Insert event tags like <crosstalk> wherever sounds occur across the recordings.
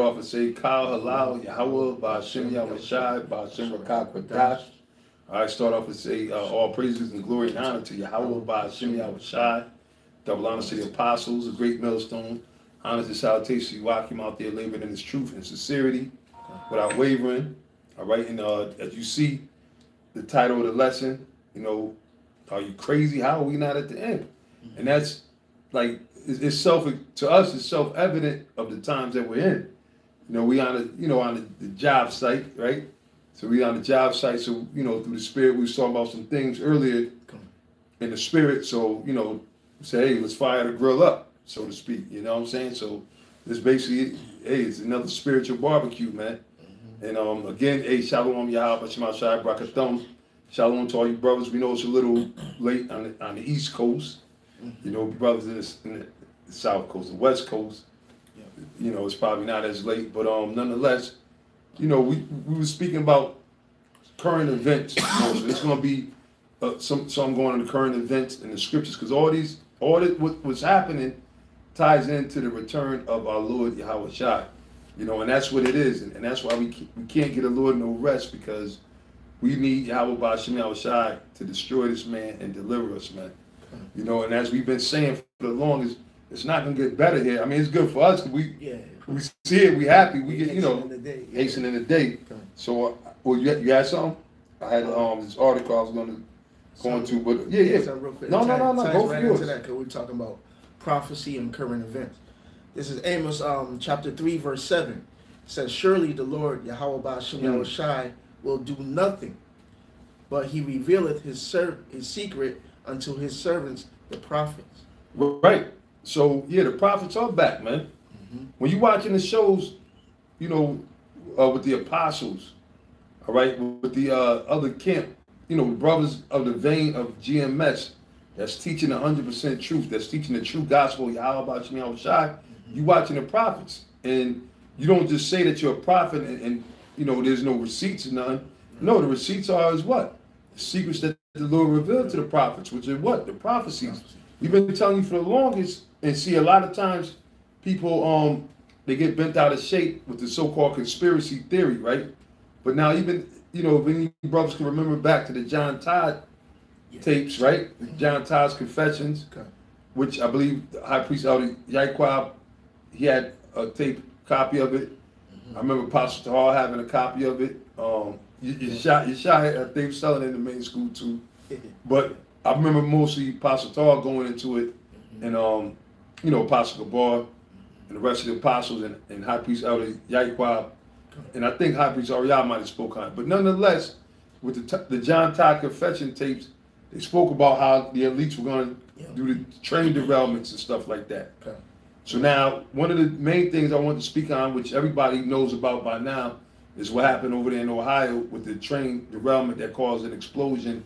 off and say, Kal Halal, Yahweh, Ba'ashem Yahweh Ba'ashem Rakak Kwadash. I start off and say, uh, all praises and glory and honor to Yahweh, Ba'ashem Yahweh Double honor to the apostles, a great millstone. Honor and salutation to you, walking out there laboring in his truth and sincerity without wavering. All right, and uh, as you see, the title of the lesson, you know, are you crazy? How are we not at the end? And that's like it's, self to us. It's self evident of the times that we're in. You know, we on a you know on the, the job site, right? So we on the job site. So you know, through the spirit, we was talking about some things earlier in the spirit. So you know, say, hey, let's fire the grill up, so to speak. You know what I'm saying? So it's basically, hey, it's another spiritual barbecue, man. Mm-hmm. And um, again, hey, shalom Yahweh, Shema Shai, Brakathum. Shalom to all you brothers. We know it's a little late on the, on the East Coast. Mm-hmm. You know, brothers in the, in the, South Coast, the West Coast. You know, it's probably not as late, but um, nonetheless, you know, we we were speaking about current events. It's going to be uh, some some going the current events in the scriptures because all these all that what, what's happening ties into the return of our Lord Yahweh Shai. You know, and that's what it is, and, and that's why we can't, we can't get a Lord no rest because we need Yahweh Bashim Yahweh Shai to destroy this man and deliver us, man. You know, and as we've been saying for the longest, it's not gonna get better here. I mean, it's good for us. We yeah. we see it, we happy. We get you know hastening the day. So, uh, well, you you had something? I had um this article I was gonna go into, but yeah, yeah. No, no, no, no. Go right into that because we're talking about prophecy and current events. This is Amos um chapter three verse seven. It says, "Surely the Lord Yahweh Bashim Yahweh Shai will do nothing, but He revealeth His ser- His secret unto his servants, the prophets. Right. So yeah, the prophets are back, man. Mm-hmm. When you watching the shows, you know, uh, with the apostles, all right, with the uh, other camp, you know, brothers of the vein of GMS, that's teaching hundred percent truth, that's teaching the true gospel, Yahweh about Yahweh Shai, mm-hmm. you watching the prophets, and you don't just say that you're a prophet and, and you know there's no receipts and none. No, the receipts are is what the secrets that the Lord revealed to the prophets, which are what? The prophecies. We've been telling you for the longest, and see a lot of times people um they get bent out of shape with the so-called conspiracy theory, right? But now even you know, if any brothers can remember back to the John Todd yeah. tapes, right? John Todd's confessions, okay. which I believe the High Priest Elder Yaquab, he had a tape copy of it. Mm-hmm. I remember Pastor Hall having a copy of it. Um, you, you shot, you shot. I think selling in the main school too. <laughs> But I remember mostly Apostle Tar going into it, and um, you know, Apostle Gabar and the rest of the apostles and, and High Priest Elder Yaquab, and I think High Priest Ariel might have spoke on it. But nonetheless, with the, the John Todd confession tapes, they spoke about how the elites were going to do the train derailments and stuff like that. Okay. So now, one of the main things I want to speak on, which everybody knows about by now, is what happened over there in Ohio with the train derailment that caused an explosion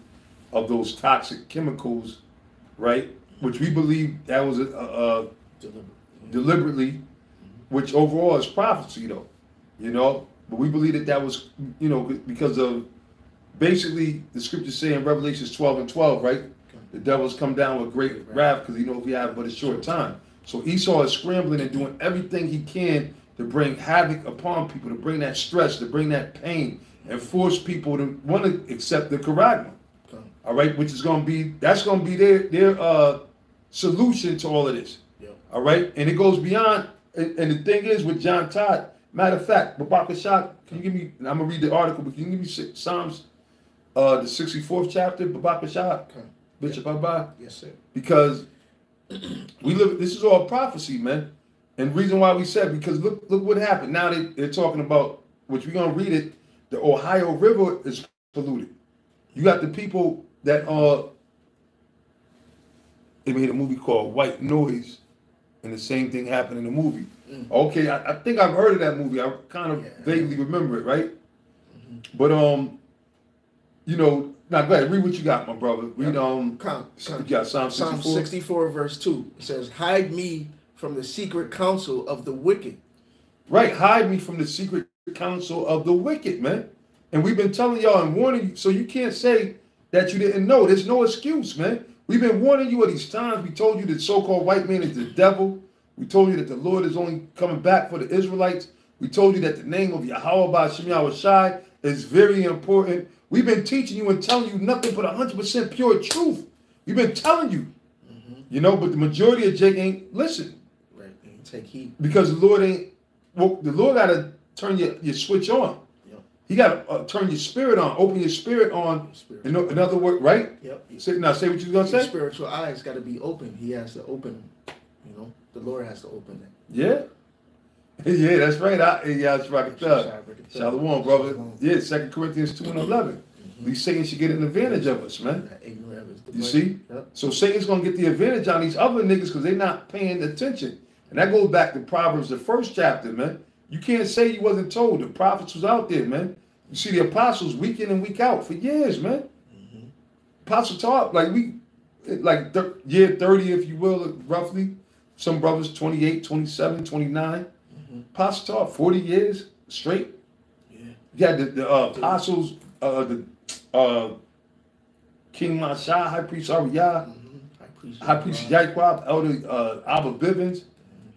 of those toxic chemicals, right? Which we believe that was a, a, a deliberately, mm-hmm. which overall is prophecy, though, you know. But we believe that that was, you know, because of basically the scriptures say in Revelations 12 and 12, right? The devil's come down with great wrath because he knows we have but a short time. So Esau is scrambling and doing everything he can to bring havoc upon people, to bring that stress, to bring that pain, and force people to want to accept the charagma. All right, which is going to be that's going to be their their uh, solution to all of this. Yep. All right, and it goes beyond. And, and, the thing is with John Todd. Matter of fact, Babaka Shah, can you give me? I'm gonna read the article, but can you give me Psalms, uh, the 64th chapter, Babaka Shah, okay. Bishop. Abba? Yes, sir. Because we live. This is all prophecy, man. And reason why we said because look look what happened. Now they, they're talking about which we're gonna read it. The Ohio River is polluted. You got the people that uh they made a movie called White Noise, and the same thing happened in the movie. Mm. Okay, I, I, think I've heard of that movie. I kind of yeah. vaguely remember it, right? Mm-hmm. But um, you know, now go ahead, read what you got, my brother. Read um, Con, you got Psalm 64? Psalm 64, verse 2. It says, Hide me from the secret counsel of the wicked. Right, hide me from the secret counsel of the wicked, man. And we've been telling y'all and warning you, so you can't say that you didn't know. There's no excuse, man. We've been warning you at these times. We told you that so-called white man is the devil. We told you that the Lord is only coming back for the Israelites. We told you that the name of Yahweh Yahweh Shai is very important. We've been teaching you and telling you nothing but 100% pure truth. We've been telling you. Mm-hmm. You know, but the majority of Jake ain't listen. Right. Ain't take heed. Because the Lord ain't, well, the Lord got to turn your, your switch on. He got to uh, turn your spirit on, open your spirit on. Spirit. In, in other words, right? Yep. Say, now say what you're going to say. spiritual eyes got to be open. He has to open You know, the Lord has to open it. Yeah. <laughs> yeah, that's right. I, yeah, that's right. Shalom, brother. Yeah, Second Corinthians 2 and 11. Mm-hmm. These Satan should get an advantage of us, man. You see? Yep. So Satan's going to get the advantage on these other niggas because they're not paying attention. And that goes back to Proverbs, the first chapter, man. You can't say you wasn't told. The prophets was out there, man. You see the apostles week in and week out for years, man. Mm-hmm. Apostle taught, like we, like th- year 30, if you will, roughly. Some brothers 28, 27, 29. Apostle taught 40 years straight. Yeah. You had the, the uh, apostles, uh, the uh, King Masha, High Priest Ariyah, mm-hmm. High Priest Yaquab, Elder uh, Abba Bivens.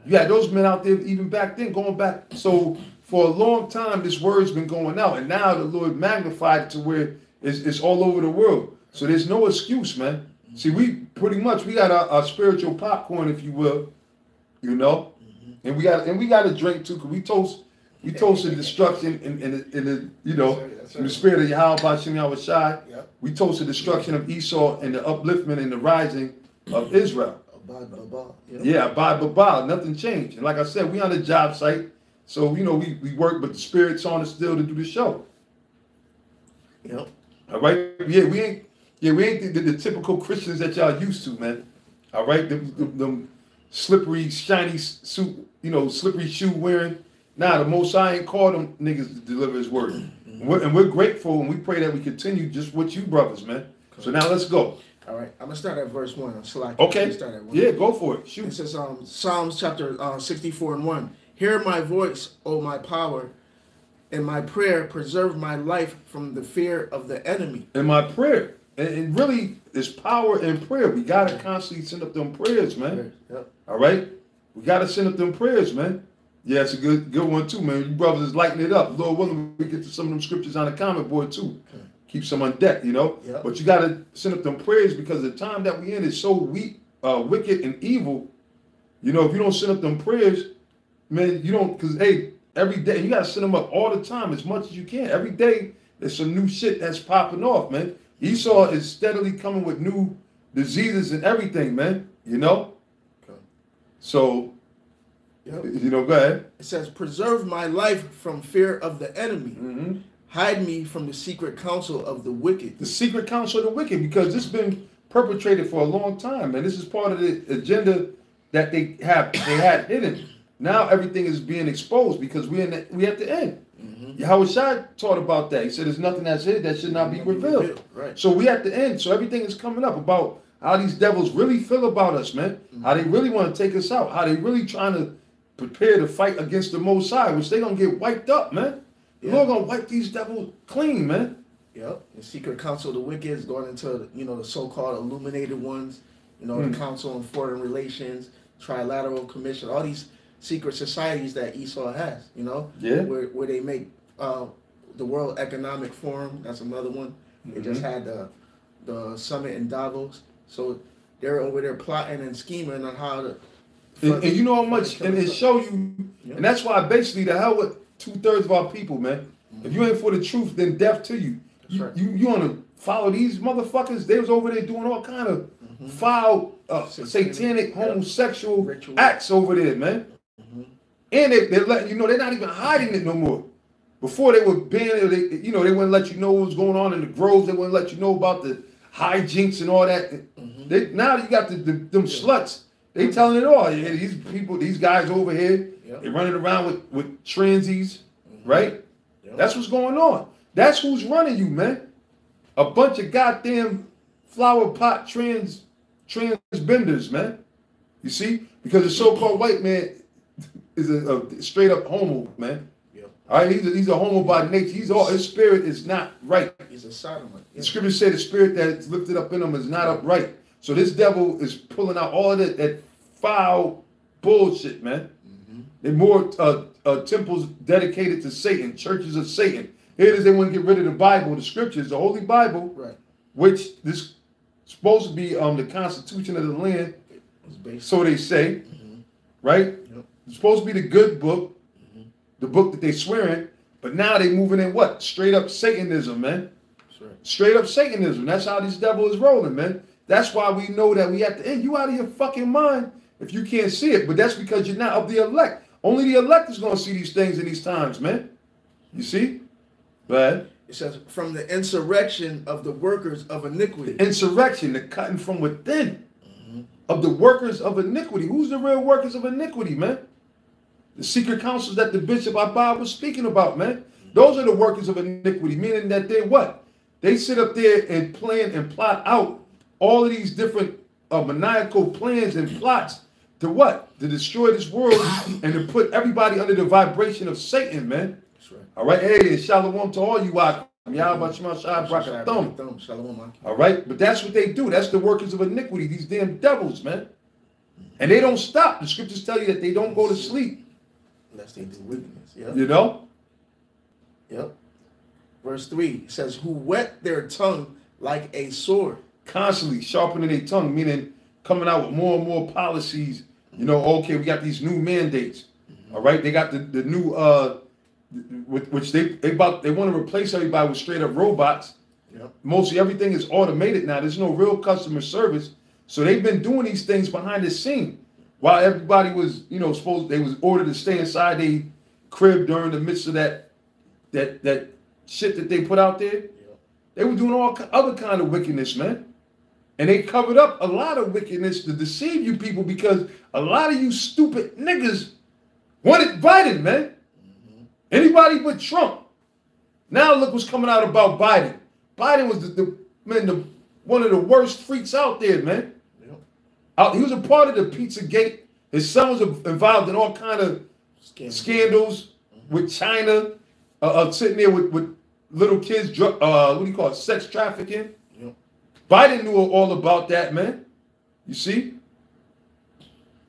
You had those men out there even back then, going back. So for a long time, this word's been going out, and now the Lord magnified it to where it's, it's all over the world. So there's no excuse, man. See, we pretty much we got our, our spiritual popcorn, if you will, you know, and we got and we got to drink too, cause we toast we toasted destruction in in the, in the you know that's right. in the spirit of Yahweh Bashem Yahweh Shai. Yep. We toasted destruction of Esau and the upliftment and the rising of Israel. Abad Baba. Yep. Yeah, Abad Baba. Nothing changed. And like I said, we on the job site, so you know we we work, but the spirit's on us still to do the show. Yep. All right. Yeah, we ain't. Yeah, we ain't the, the, the typical Christians that y'all used to, man. All right. The, the, the slippery, shiny suit you know, slippery shoe wearing. Nah, the Most High ain't called them niggas to deliver His word, mm-hmm. <clears throat> and, we're, and, we're, grateful, and we pray that we continue just with you, brothers, man. So now let's go. All right, I'm gonna start at verse one. Select. Okay. Start at one. Yeah, go for it. Shoot. It says, um, Psalms chapter uh, 64 and one. Hear my voice, O my power, and my prayer preserve my life from the fear of the enemy. And my prayer, and, and really, there's power in prayer. We gotta constantly send up them prayers, man. Yep. All right. We gotta send up them prayers, man. Yeah, it's a good good one too, man. You brothers is lighting it up. Lord willing, we get to some of them scriptures on the comment board too. Keep some on deck, you know. Yep. But you gotta send up them prayers because the time that we in is so weak, uh, wicked and evil. You know, if you don't send up them prayers, man, you don't. Cause hey, every day you gotta send them up all the time, as much as you can. Every day there's some new shit that's popping off, man. Esau is steadily coming with new diseases and everything, man. You know. Okay. So, yep. you know, go ahead. It says, Preserve my life from fear of the enemy. Mm-hmm. Hide me from the secret counsel of the wicked. The secret counsel of the wicked, because this has been perpetrated for a long time, and this is part of the agenda that they have they had hidden. Now everything is being exposed because we in the, we at the end. Mm-hmm. Yahweh Shai taught about that. He said, "There's nothing that's hid that should not be revealed." Right. So we at the end. So everything is coming up about how these devils really feel about us, man. Mm-hmm. How they really want to take us out. How they really trying to prepare to fight against the Most High, which they gonna get wiped up, man. Yeah. Lord gonna wipe these devils clean, man. Yep. The secret council of the wicked is going into you know the so-called illuminated ones. You know mm. the Council on Foreign Relations, Trilateral Commission, all these secret societies that Esau has. You know. Yeah. Where where they make uh, the World Economic Forum. That's another one. Mm-hmm. They just had the the summit in Davos. So they're over there plotting and scheming on how to. And, and you know how much, and it show you, and that's why basically the hell with two thirds of our people, man. Mm-hmm. If you ain't for the truth, then death to you. You, right. you you want to follow these motherfuckers? They was over there doing all kind of mm-hmm. foul, uh, satanic, satanic homosexual acts over there, man. Mm-hmm. And they they let you know they're not even hiding it no more. Before they were banned, they, you know, they wouldn't let you know what was going on in the groves. They wouldn't let you know about the hijinks and all that. Mm-hmm. They now you got the, the them yeah. sluts. They telling it all. Yeah, these people, these guys over here, yep. they running around with with transies, mm-hmm. right? Yep. That's what's going on. That's who's running you, man. A bunch of goddamn flower pot trans transbenders, man. You see, because the so-called white man <laughs> is a, a straight up homo, man. All right, he's a, he's a homo by nature. He's all his spirit is not right. He's a sodomite. The scriptures say the spirit that's lifted up in him is not upright. So this devil is pulling out all of that, that foul bullshit, man. More uh, uh, temples dedicated to Satan, churches of Satan. Here it is, they want to get rid of the Bible, the scriptures, the Holy Bible, right. which this supposed to be um the constitution of the land. So they say, mm-hmm. right? Yep. It's supposed to be the good book, mm-hmm. the book that they swear in, but now they moving in what? Straight up Satanism, man. Right. Straight up Satanism. That's how this devil is rolling, man. That's why we know that we have to end. You out of your fucking mind if you can't see it. But that's because you're not of the elect. Only the elect is going to see these things in these times, man. You see? But it says, from the insurrection of the workers of iniquity. The insurrection, the cutting from within mm-hmm. of the workers of iniquity. Who's the real workers of iniquity, man? The secret councils that the Bishop Abba was speaking about, man. Those are the workers of iniquity, meaning that they what? They sit up there and plan and plot out all of these different uh, maniacal plans and plots to what? To destroy this world and to put everybody under the vibration of Satan, man. Right. All right, hey, and shalom to all you out. All right, but that's what they do. That's the workers of iniquity, these damn devils, man. And they don't stop. The scriptures tell you that they don't go to sleep. Unless they do wickedness. Yep. You know? Yep. Verse 3 says, Who wet their tongue like a sword. Constantly sharpening their tongue, meaning coming out with more and more policies. You know, okay, we got these new mandates. All right, they got the, the new uh which they they about they want to replace everybody with straight up robots. Yep. Mostly everything is automated now. There's no real customer service. So they've been doing these things behind the scene while everybody was, you know, supposed they was ordered to stay inside the crib during the midst of that that that shit that they put out there. Yep. They were doing all other kind of wickedness, man. And they covered up a lot of wickedness to deceive you people because a lot of you stupid niggas wanted Biden, man. Mm-hmm. Anybody but Trump. Now look what's coming out about Biden. Biden was the, the man, the one of the worst freaks out there, man. Yep. Out, he was a part of the Pizza Gate. His son was involved in all kind of scandals, scandals mm-hmm. with China, uh, uh, sitting there with, with little kids, uh, what do you call it, sex trafficking. Biden knew all about that, man. You see?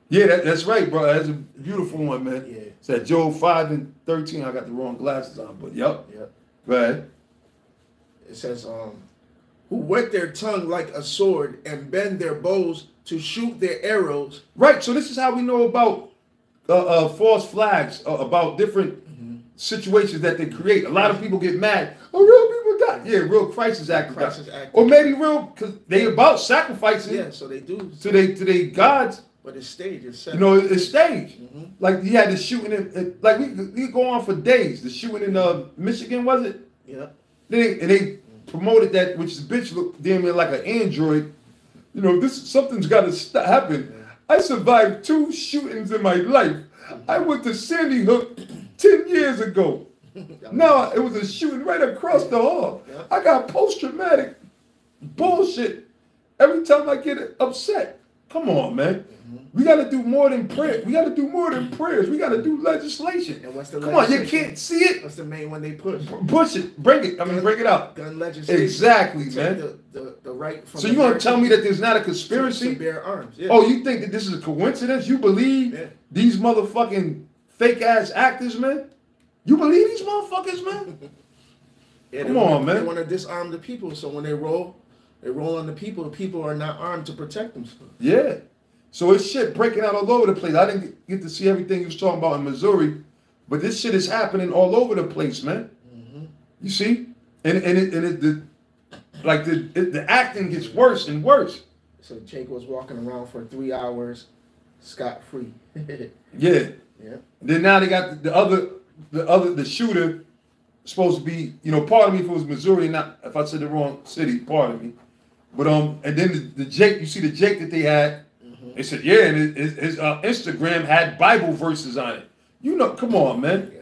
Yeah, that, that's right, bro. That's a beautiful one, man. Yeah. It's that Job 5 and 13. I got the wrong glasses on, but yep. Yep. Right. It says, um, who wet their tongue like a sword and bend their bows to shoot their arrows. Right. So this is how we know about uh, uh, false flags, uh, about different mm-hmm. situations that they create. A lot of people get mad. Oh, real people yeah, real crisis actors. Crisis actors. Or maybe real because they about sacrificing. Yeah, so they do. To they to they gods. But it's staged. It's set. You know, it's staged. Mm-hmm. Like he had the shooting in, like we we go on for days. The shooting in uh, Michigan was it? Yeah. They, and they promoted that, which the bitch looked damn near like an android. You know, this something's got to happen. Yeah. I survived two shootings in my life. I went to Sandy Hook <clears throat> ten years ago. <laughs> no, it was a shooting right across the hall. I got post traumatic bullshit every time I get upset. Come on, man. Mm-hmm. We got to do more than prayer. We got to do more than prayers. We got to do legislation. And what's the Come on, you can't see it. What's the main one they push? Push it. Bring it. I mean, bring it out. Gun legislation. Exactly, man. The, the, the right so you want to tell me that there's not a conspiracy? To, to bear arms. Yeah. Oh, you think that this is a coincidence? You believe yeah. these motherfucking fake ass actors, man? You believe these motherfuckers, man? <laughs> yeah, Come on, want, man. They want to disarm the people, so when they roll, they roll on the people. The people are not armed to protect themselves. Yeah. So it's shit breaking out all over the place. I didn't get to see everything you was talking about in Missouri, but this shit is happening all over the place, man. Mm-hmm. You see, and and it, and it, the like the it, the acting gets worse and worse. So Jake was walking around for three hours, scot free. <laughs> yeah. Yeah. Then now they got the, the other the other the shooter supposed to be, you know, part of me if it was Missouri, not if I said the wrong city, part of me. But um, and then the, the Jake, you see the Jake that they had. Mm-hmm. They said, yeah, and his, his uh, Instagram had Bible verses on it. You know, come on, man,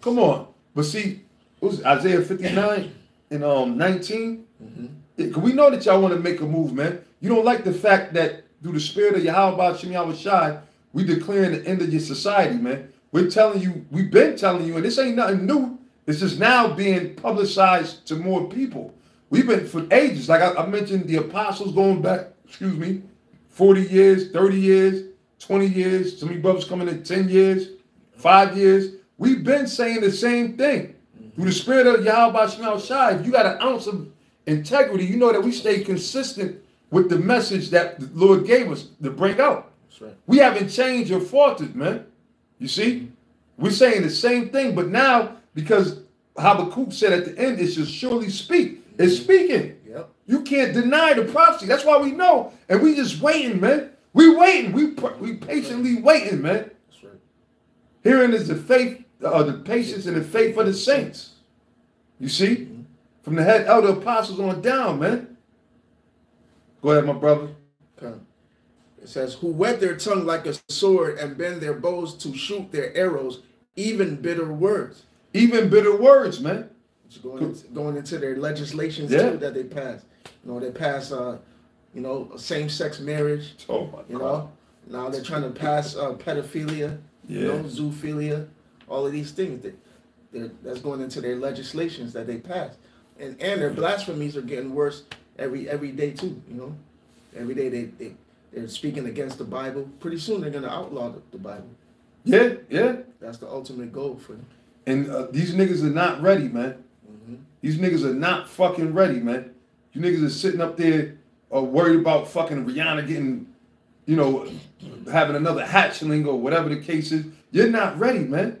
come on. But see, it was Isaiah fifty nine and um 19 mm-hmm. it, we know that y'all want to make a move, man. You don't like the fact that through the spirit of Yahweh Yahweh Shai, we declaring the end of your society, man. We're telling you, we've been telling you, and this ain't nothing new. It's just now being publicized to more people. We've been for ages, like I, I mentioned, the apostles going back, excuse me, 40 years, 30 years, 20 years. Some of you brothers coming in 10 years. five years. We've been saying the same thing. Through the spirit of Yahweh Shemel Shai, if you got an ounce of integrity, you know that we stay consistent with the message that the Lord gave us to bring out. Right. We haven't changed or faltered, man. You see? We're saying the same thing, but now because Habakkuk said at the end, it should surely speak. It's speaking. Yep. You can't deny the prophecy. That's why we know. And we just waiting, man. We waiting. We we patiently waiting, man. That's right. Herein is the faith, uh, the patience and the faith of the saints. You see? Mm-hmm. From the head elder apostles on down, man. Go ahead, my brother. Okay. It says, who wet their tongue like a sword and bend their bows to shoot their arrows, even bitter words. Even bitter words, man. It's going, into, going into their legislations yeah. too that they pass. You know, they pass uh, you know, same-sex marriage. Oh my you God. know, now they're trying to pass uh, pedophilia, yeah. you know, zoophilia, all of these things that that's going into their legislations that they pass, and and their blasphemies are getting worse every every day too. You know, every day they they they're speaking against the Bible. Pretty soon they're going to outlaw the, the, Bible. Yeah, yeah. That's the ultimate goal for them. And uh, these niggas are not ready, man. Mm-hmm. These niggas are not fucking ready, man. You niggas are sitting up there or worried about fucking Rihanna getting, you know, having another hatchling or whatever the case is. You're not ready, man.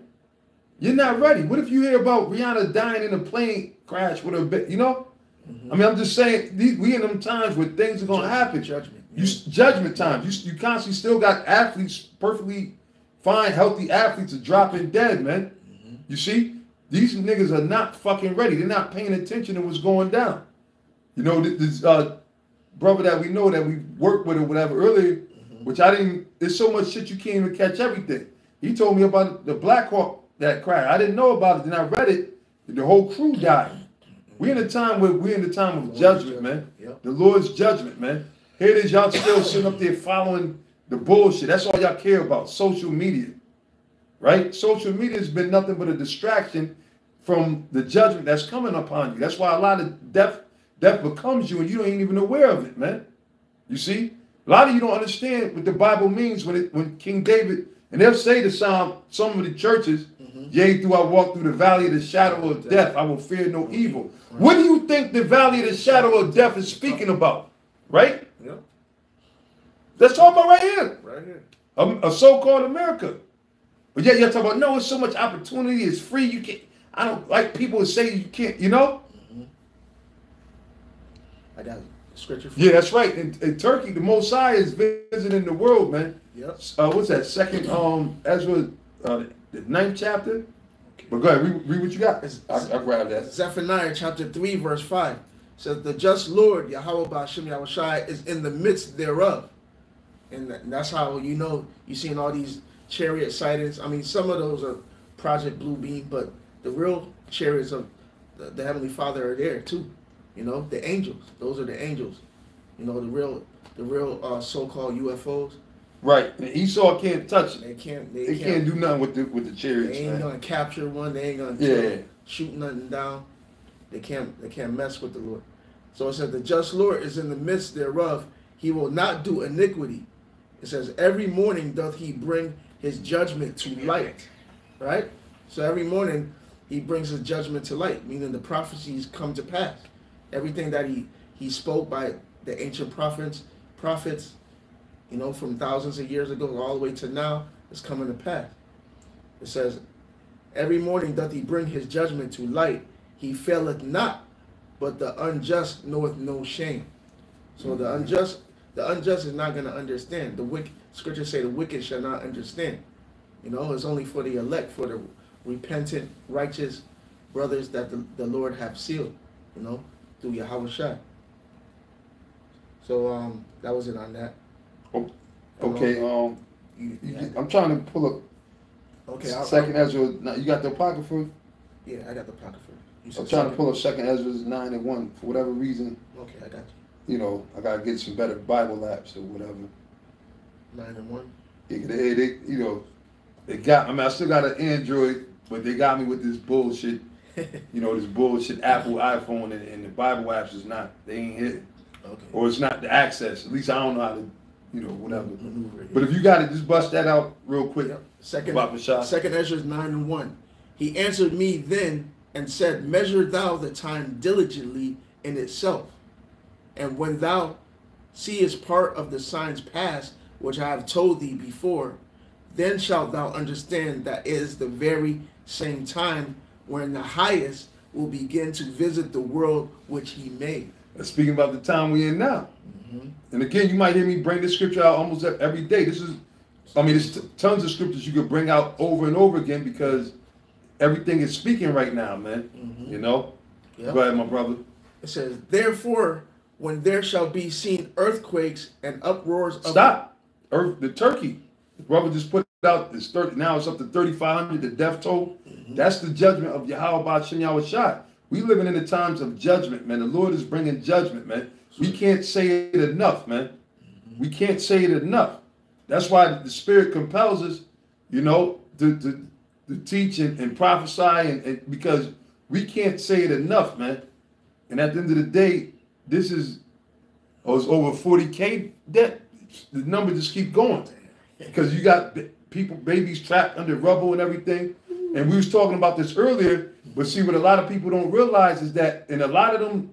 You're not ready. What if you hear about Rihanna dying in a plane crash with a bit, you know? Mm-hmm. I mean, I'm just saying, these, we in them times where things are gonna happen. Judgment. You judgment time. You you constantly still got athletes, perfectly fine, healthy athletes are dropping dead, man. Mm-hmm. You see, these niggas are not fucking ready. They're not paying attention to what's going down. You know, this uh, brother that we know that we worked with or whatever earlier, mm-hmm. which I didn't. There's so much shit you can't even catch everything. He told me about the Black Hawk that crashed. I didn't know about it. Then I read it. The whole crew died. We're in a time where we're in the time of judgment, man. Yep. The Lord's judgment, man. Here it is, y'all still sitting up there following the bullshit. That's all y'all care about. Social media. Right? Social media has been nothing but a distraction from the judgment that's coming upon you. That's why a lot of death death becomes you and you ain't even aware of it, man. You see? A lot of you don't understand what the Bible means when it when King David and they'll say to some some of the churches, mm-hmm. Yea, do I walk through the valley of the shadow of death, I will fear no evil. What do you think the valley of the shadow of death is speaking about? Right? Yeah. Let's talk about right here. Right here. A, a so-called America. But yet you're talking about no, it's so much opportunity, it's free. You can't I don't like people to say you can't, you know? Mm-hmm. I got scripture. yeah, that's right. In, in, Turkey, the Most High is visiting the world, man. Yep. Uh, what's that? Second um Ezra uh, the ninth chapter. But go ahead, read, read what you got. I, I grabbed that. Zephaniah chapter 3, verse 5 says, The just Lord, Yahweh Bashem Yahushai, is in the midst thereof. And that's how you know you've seen all these chariot sightings. I mean, some of those are Project Blue Beam, but the real chariots of the, the Heavenly Father are there too. You know, the angels. Those are the angels. You know, the real the real uh, so-called UFOs. Right. And Esau can't touch it. They can't. They, they can't, can't, do nothing with the with the chariots. They ain't man. gonna capture one. They ain't gonna yeah. shoot nothing down. They can't. They can't mess with the Lord. So it says the just Lord is in the midst thereof. He will not do iniquity. It says every morning doth he bring his judgment to light. Right. So every morning he brings his judgment to light, meaning the prophecies come to pass. Everything that he he spoke by the ancient prophets prophets you know, from thousands of years ago all the way to now, is coming to pass. It says, Every morning doth he bring his judgment to light. He faileth not, but the unjust knoweth no shame. So the unjust, the unjust is not going to understand. The wicked, scriptures say the wicked shall not understand. You know, it's only for the elect, for the repentant, righteous brothers that the, the Lord have sealed, you know, through Yahweh Shai. So um, that was it on that. Okay, um, you, you, I'm trying to pull up. Okay, I'll, second Ezra. You got the apocrypha? Yeah, I got the apocrypha. I'm trying to pull up second Ezra's nine and one for whatever reason. Okay, I got you. You know, I gotta get some better Bible apps or whatever. Nine and one. Yeah, they, they, you know, they got. I mean, I still got an Android, but they got me with this bullshit. <laughs> you know, this bullshit Apple iPhone and, and the Bible apps is not. They ain't hit. Okay. Or it's not the access. At least I don't know how to you know, whatever. Maneuver. But if you got it, just bust that out real quick. Yep. Second, second Ezra 9 and 1. He answered me then and said, Measure thou the time diligently in itself. And when thou seest part of the signs past, which I have told thee before, then shalt thou understand that it is the very same time when the highest will begin to visit the world which he made. Speaking about the time we're in now. Mm-hmm. And again, you might hear me bring this scripture out almost every day. This is, I mean, there's tons of scriptures you could bring out over and over again because everything is speaking right now, man. Mm-hmm. You know? Yep. Go ahead, my brother. It says, Therefore, when there shall be seen earthquakes and uproars of. Stop. Earth, the Turkey. The brother just put out this 30, now it's up to 3,500, the death toll. Mm-hmm. That's the judgment of Yahweh Shem Yahweh We living in the times of judgment, man. The Lord is bringing judgment, man. We can't say it enough, man. Mm-hmm. We can't say it enough. That's why the Spirit compels us, you know, to, to, to teach and, and prophesy, and, and because we can't say it enough, man. And at the end of the day, this is oh, it's over 40k debt. The number just keep going because you got people, babies trapped under rubble and everything. And we was talking about this earlier, but see what a lot of people don't realize is that in a lot of them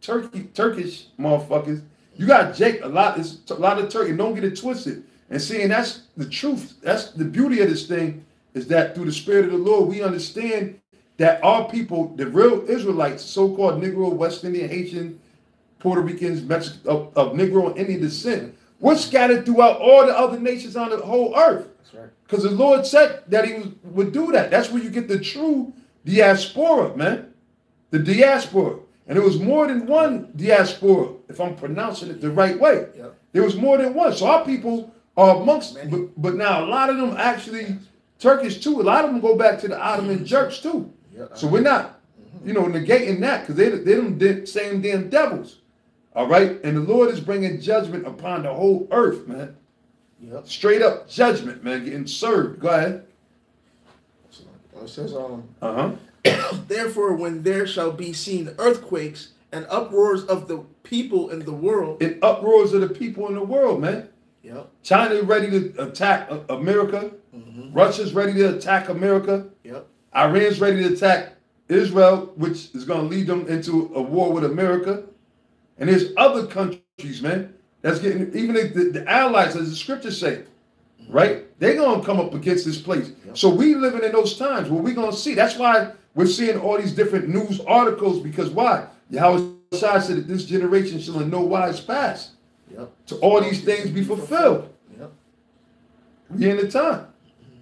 Turkey Turkish motherfuckers, you got Jake a lot. It's a lot of Turkey. Don't get it twisted. And seeing that's the truth. That's the beauty of this thing is that through the Spirit of the Lord, we understand that our people, the real Israelites, so-called Negro, West Indian, Haitian, Puerto Ricans, Mexican, of, of Negro and Indian descent, we're scattered throughout all the other nations on the whole earth. Because right. Because the Lord said that He was, would do that. That's where you get the true diaspora, man. The diaspora. And it was more than one diaspora, if I'm pronouncing it the right way. Yep. There was more than one. So our people are amongst, but, but, now a lot of them actually Turkish too. A lot of them go back to the Ottoman Turks too. Yep. So we're not, you know, negating that because they they're them same damn devils. All right, and the Lord is bringing judgment upon the whole earth, man. Yep. Straight up judgment, man, getting served. Go ahead. It says, um, uh huh. <coughs> Therefore, when there shall be seen earthquakes and uproars of the people in the world, and uproars of the people in the world, man. Yep. China ready to attack America. Mm-hmm. Russia's ready to attack America. Yep. Iran's ready to attack Israel, which is going to lead them into a war with America. And there's other countries, man, that's getting, even the, the allies, as the scriptures say, right? They're going to come up against this place. Yep. So we living in those times where we're going to see. That's why we're seeing all these different news articles because why? Yahweh said that this generation shall in no wise pass. Yep. To all these things be fulfilled. Yep. We in the time.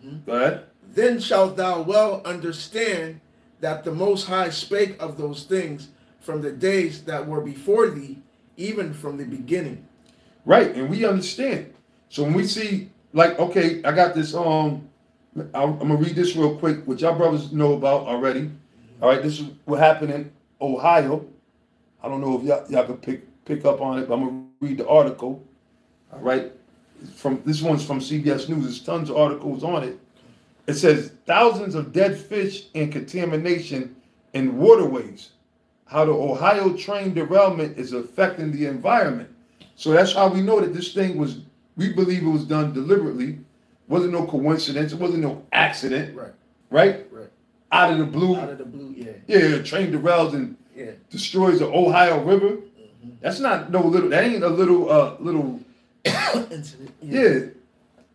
Mm-hmm. Go ahead. Then shalt thou well understand that the Most High spake of those things from the days that were before thee, even from the beginning. Right, and we understand. So when we see, like, okay, I got this. Um, I'm gonna read this real quick, which y'all brothers know about already. All right, this is what happened in Ohio. I don't know if y'all, y'all can pick pick up on it, but I'm gonna read the article. All right, from this one's from CBS News. There's tons of articles on it. It says thousands of dead fish and contamination in waterways how the Ohio train derailment is affecting the environment. So that's how we know that this thing was, we believe it was done deliberately. wasn't no coincidence. It wasn't no accident. Right. Right? Right. Out of the blue. Out of the blue, yeah. Yeah, train derails and yeah. destroys the Ohio River. That's not no little, that ain't a little, uh, little. Incident. Yeah. yeah.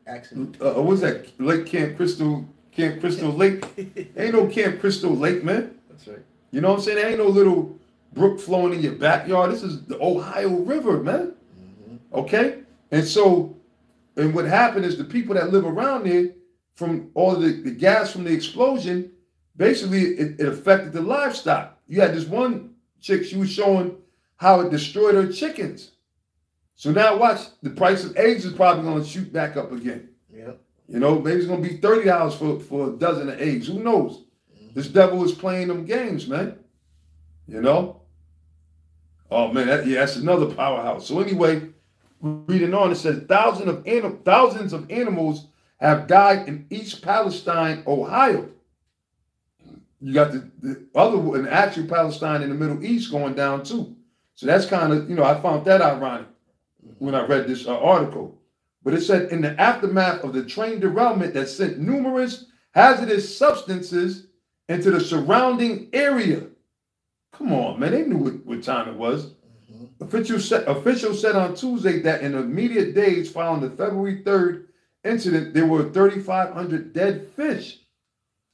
Accident. Uh, uh, what's that? Lake Camp Crystal, Camp Crystal Lake. <laughs> ain't no Camp Crystal Lake, man. That's right. You know what I'm saying? There ain't no little brook flowing in your backyard. This is the Ohio River, man. Mm-hmm. Okay? And so, and what happened is the people that live around there, from all the, the gas from the explosion, basically it, it affected the livestock. You had this one chick, she was showing how it destroyed her chickens. So now watch, the price of eggs is probably going to shoot back up again. Yeah. You know, maybe it's going to be $30 for, for a dozen of eggs. Who knows? Mm-hmm. This devil is playing them games, man. You know? Oh man, that, yeah, that's another powerhouse. So anyway, reading on, it says thousands of anim- thousands of animals have died in East Palestine, Ohio. You got the, the other one, actual Palestine in the Middle East going down too. So that's kind of, you know, I found that ironic. when I read this uh, article. But it said in the aftermath of the train derailment that sent numerous hazardous substances into the surrounding area. Come on, man. They knew what, what time it was. Mm-hmm. Officials, said, officials said on Tuesday that in the immediate days following the February 3rd incident, there were 3,500 dead fish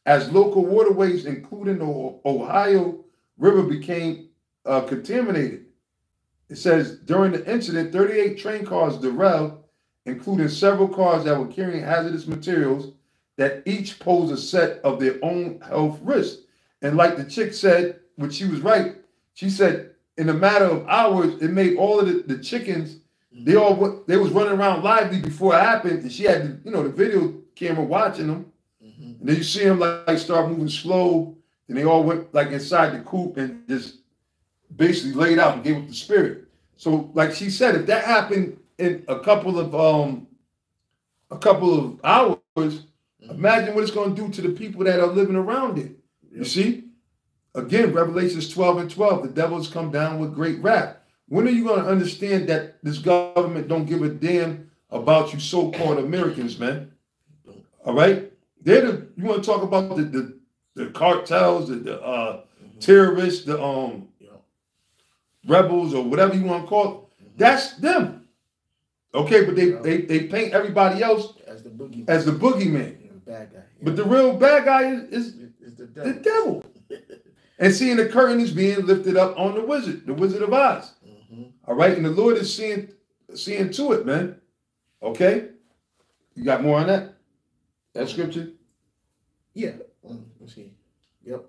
as local waterways, including the Ohio River, became uh, contaminated. It says during the incident, 38 train cars derailed, including several cars that were carrying hazardous materials that each pose a set of their own health risks. And like the chick said, when she was right, she said in a matter of hours, it made all of the, the chickens, they all they was running around lively before it happened, and she had the, you know the video camera watching them. Mm-hmm. And then you see them like, like start moving slow, and they all went like inside the coop and just basically laid out and gave up the spirit. So, like she said, if that happened in a couple of um a couple of hours, mm-hmm. imagine what it's going to do to the people that are living around it. Yep. You see, again, Revelations 12 and 12, the devils come down with great wrath. When are you going to understand that this government don't give a damn about you so-called Americans, man? All right? They're the, you want to talk about the the, the cartels, the, the uh, mm-hmm. terrorists, the um rebels or whatever you want to call it. Mm-hmm. That's them. Okay, but they, yeah. they they paint everybody else as the boogie as the boogeyman. Yeah, bad guy. Yeah. But the real bad guy is, is, is the devil. The devil. <laughs> and seeing the curtain is being lifted up on the wizard, the Wizard of Oz. Mm-hmm. All right, and the Lord is seeing seeing to it, man. Okay, you got more on that? That scripture? Yeah. Um, let's see. Yep.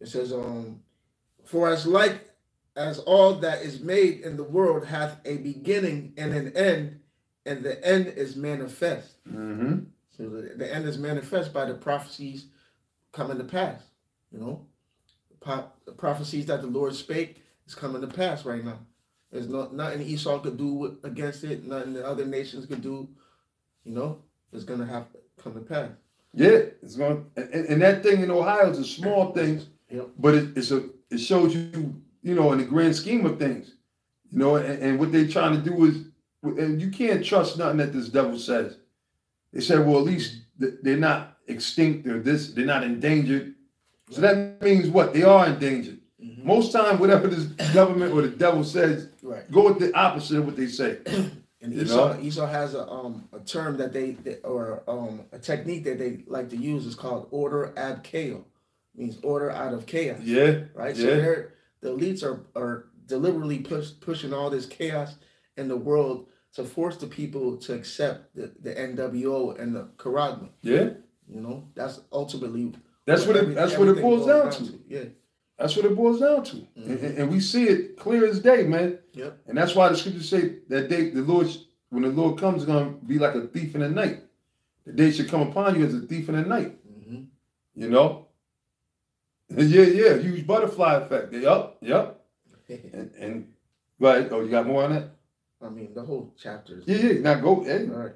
It says, um, for as like as all that is made in the world hath a beginning and an end, and the end is manifest. Mm-hmm. So the, the, end is manifest by the prophecies coming to pass. You know, the prophecies that the Lord spake is coming to pass right now. There's not nothing Esau could do against it. Nothing the other nations could do. You know, it's gonna have to come to pass. Yeah, it's going, and, and that thing in Ohio is a small thing, yep. but it, it's a it shows you, you know, in the grand scheme of things, you know, and, and what they're trying to do is, and you can't trust nothing that this devil says. They said, well, at least they're not extinct or this, they're not endangered. So that means what? They are endangered. Mm-hmm. Most time, whatever this government or the devil says, right. go with the opposite of what they say. <clears throat> And Esau, Esau has a um a term that they, they or um a technique that they like to use is called order ab chaos, means order out of chaos. Yeah. Right. Yeah. So they're the elites are are deliberately push, pushing all this chaos in the world to force the people to accept the, the NWO and the Charagma. Yeah. You know, that's ultimately that's what, it that's what it boils down, down to. to. Yeah. That's what it boils down to. Mm-hmm. And, and, we see it clear as day, man. Yep. And that's why the scriptures say that day, the Lord, when the Lord comes, is going to be like a thief in the night. The day should come upon you as a thief in the night. Mm-hmm. You know? Yeah, yeah, huge butterfly effect. Yep, yep. <laughs> and, and, right. Oh, you got more on that? I mean, the whole chapter. Yeah, yeah. Now go, hey. All right.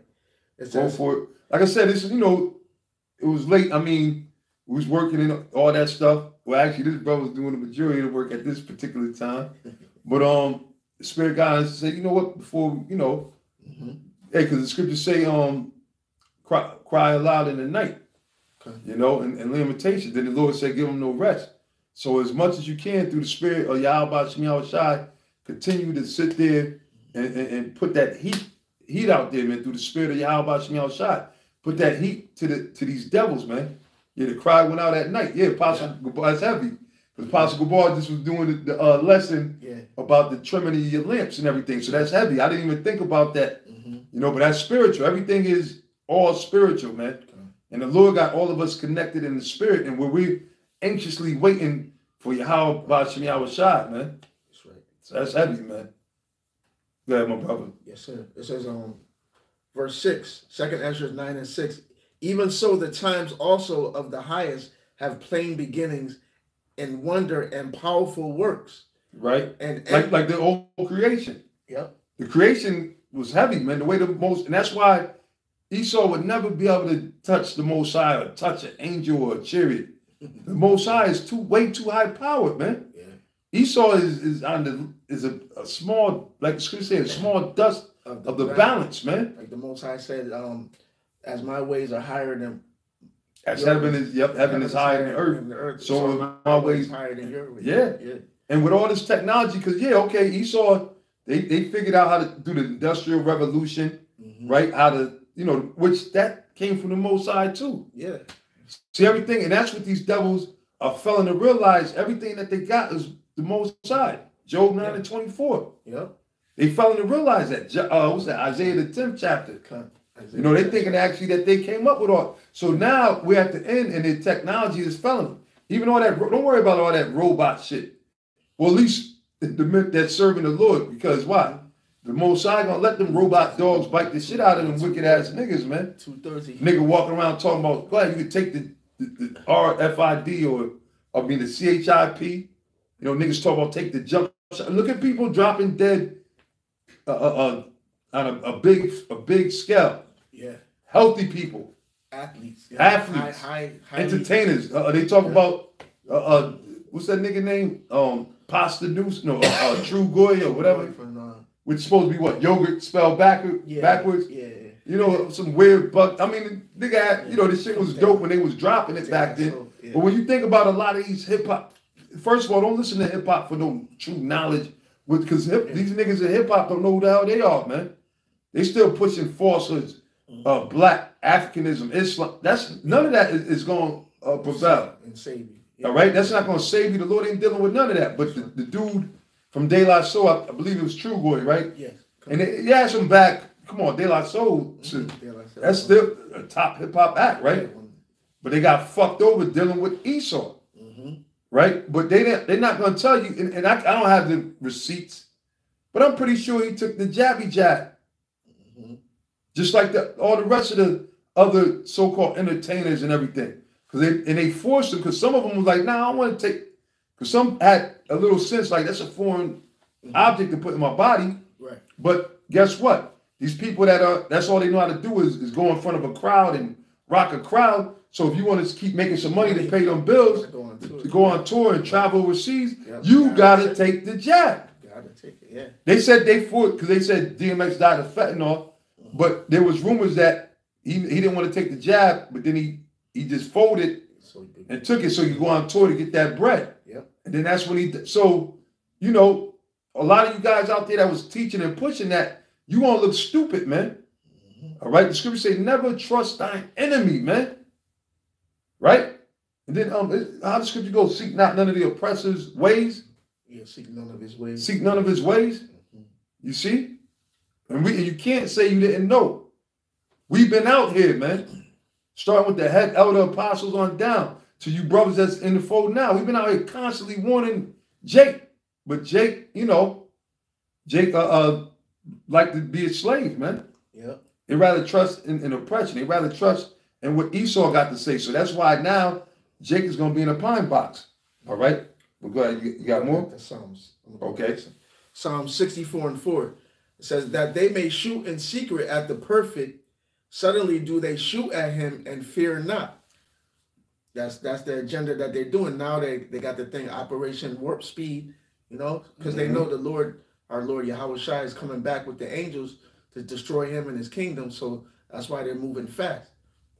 It go for it. Like I said, this you know, it was late. I mean, we was working in all that stuff. Well, actually, this brother was doing the majority of the work at this particular time. <laughs> But um, the Spirit God said, you know what? Before you know, mm-hmm. hey, because the scriptures say, um, cry, cry aloud in the night. Okay. You know, and, and lamentation. Then the Lord said, give them no rest. So as much as you can through the Spirit of Yahweh Shai, continue to sit there and, and, and, put that heat heat out there, man, through the Spirit of Yahweh Shai. Put that heat to the to these devils, man. Yeah, the cry went out at night. Yeah, Apostle yeah. Gabar, it's heavy. Because Apostle Gabar just was doing the, the uh, lesson yeah. about the trimming of your lamps and everything. So that's heavy. I didn't even think about that. Mm-hmm. You know, but that's spiritual. Everything is all spiritual, man. And the Lord got all of us connected in the spirit. And where we anxiously waiting for Yahweh Bashim Yahweh Shai, man. That's right. So that's heavy, man. Go ahead, my brother. Yes, sir. It says um verse 6, 2nd Ezra 9 and 6. Even so, the times also of the highest have plain beginnings and wonder and powerful works. Right. And, and like like the old creation. Yep. The creation was heavy, man. The way the most, and that's why Esau would never be able to touch the Most High or touch an angel or a chariot. the Most High is too way too high powered, man. Yeah. Esau is is on the is a, a small, like the scripture says, a small dust of the, of the balance, man. Like the Most High said, um, as my ways are higher than as heaven is, yep, heaven, heaven is higher than earth. Than earth. So, so my ways higher than your ways. Yeah. yeah. And with all this technology, because yeah, okay, Esau, they they figured out how to do the industrial revolution, mm-hmm. right? How to, you know, which that came from the Most High too. Yeah. See everything, and that's what these devils are failing to realize. Everything that they got is the Most High. Job nine yeah. and twenty four. Yep. They failing to realize that. Uh, what's that? Isaiah the tenth chapter. Isaiah you know, they're thinking actually that they came up with all. So now we're at the end, and the technology is failing. Even all that. Don't worry about all that robot shit. Well, at least the men that's serving the Lord, because why? The Most High gonna let them robot dogs bite the shit out of them wicked ass niggas, man. Two thirty. Nigga walking around talking about, go ahead, you can take the, the, the RFID or I mean the CHIP. You know, niggas talk about take the jump shot. Look at people dropping dead uh, uh, uh, on a, a, big a big scale. Yeah. Healthy people. Athletes. Yeah. Athletes. High, high, Entertainers. Uh, they talk yeah. about uh, uh, what's that nigga name? Um, Posdnuos, no, uh, uh, Trugoy or whatever. Which is supposed to be what yogurt spelled backward, yeah, backwards. Yeah. You know, some weird buck. I mean, nigga, had, you know, this shit was dope when they was dropping it back then. So, yeah. But when you think about a lot of these hip hop, first of all, don't listen to hip hop for no true knowledge, With because yeah. these niggas in hip hop don't know who the hell they are, man. They still pushing falsehoods, mm-hmm. uh, black Africanism, Islam. That's none of that is, is going to uh, prevail and save you. Yeah. All right, that's not going to save you. The Lord ain't dealing with none of that. But the, the dude from De La Soul, I, I believe it was Trugoy, right? Yes. And he has him back. Come on, De La Soul. Mm-hmm. That's still a top hip hop act, right? But they got fucked over dealing with Esau, mm-hmm. right? But they they're not going to tell you. And, and I, I, don't have the receipts, but I'm pretty sure he took the jabby jab, mm-hmm. just like the, all the rest of the other so-called entertainers and everything. Cause they and they forced him because some of them was like, nah, I want to take. Because some had a little sense like that's a foreign mm-hmm. object to put in my body. Right. But guess what? These people that are that's all they know how to do is, is go in front of a crowd and rock a crowd. So if you want to keep making some money to pay them bills, to go on tour and travel overseas, yep, you gotta, gotta take the jab. Gotta take it, yeah. They said they fought because they said DMX died of fentanyl, mm-hmm. but there was rumors that he, he didn't want to take the jab, but then he he just folded so and took it so you go on tour to get that bread. And then that's when he. So you know, a lot of you guys out there that was teaching and pushing that, you won't look stupid, man. Mm-hmm. All right. The scripture say, "Never trust thine enemy, man." Right. And then um, how the scripture goes, seek not none of the oppressor's ways. Yeah, seek none of his ways. Seek none of his ways. Mm-hmm. You see? And we and you can't say you didn't know. We've been out here, man starting with the head elder apostles on down to you brothers that's in the fold now. We've been out here constantly warning Jake, but Jake, you know, Jake uh, uh like to be a slave, man. Yeah. They rather trust in, in oppression. They rather trust in what Esau got to say. So that's why now Jake is going to be in a pine box. All right. Well, go ahead. You, you got more? Psalms. Okay. Psalm 64 and 4. It says that they may shoot in secret at the perfect Suddenly do they shoot at him and fear not. That's that's the agenda that they're doing. Now they, they got the thing, Operation Warp Speed, you know, because mm-hmm. they know the Lord, our Lord Yahweh Shai is coming back with the angels to destroy him and his kingdom. So that's why they're moving fast.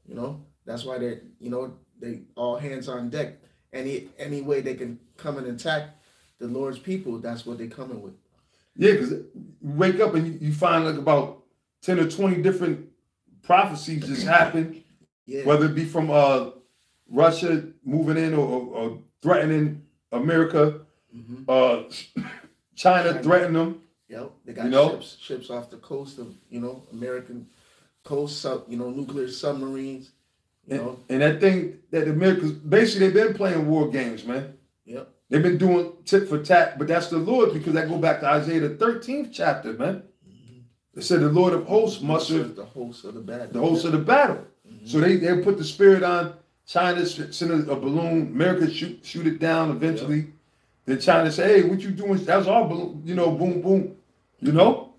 You know, that's why they, you know, they all hands on deck. Any any way they can come and attack the Lord's people, that's what they're coming with. Yeah, because you wake up and you, you find like about 10 or 20 different prophecies just <clears throat> happen. yeah. whether it be from uh, Russia moving in or, or threatening America, mm-hmm. uh, <laughs> China, threatening them. Yep, they got you know? ships ships off the coast of you know American coast, sub, you know nuclear submarines. You and, know, and that thing that America's basically they've been playing war games, man. Yep. They've been doing tit for tat, but that's the Lord because I go back to Isaiah the 13th chapter, man. They said the Lord of hosts mustered the host of the battle. The host of the battle. Mm-hmm. So they, they put the spirit on China, send a, a balloon, America shoot shoot it down eventually. Then China say, hey, what you doing? That's our balloon, you know, boom, boom. You know?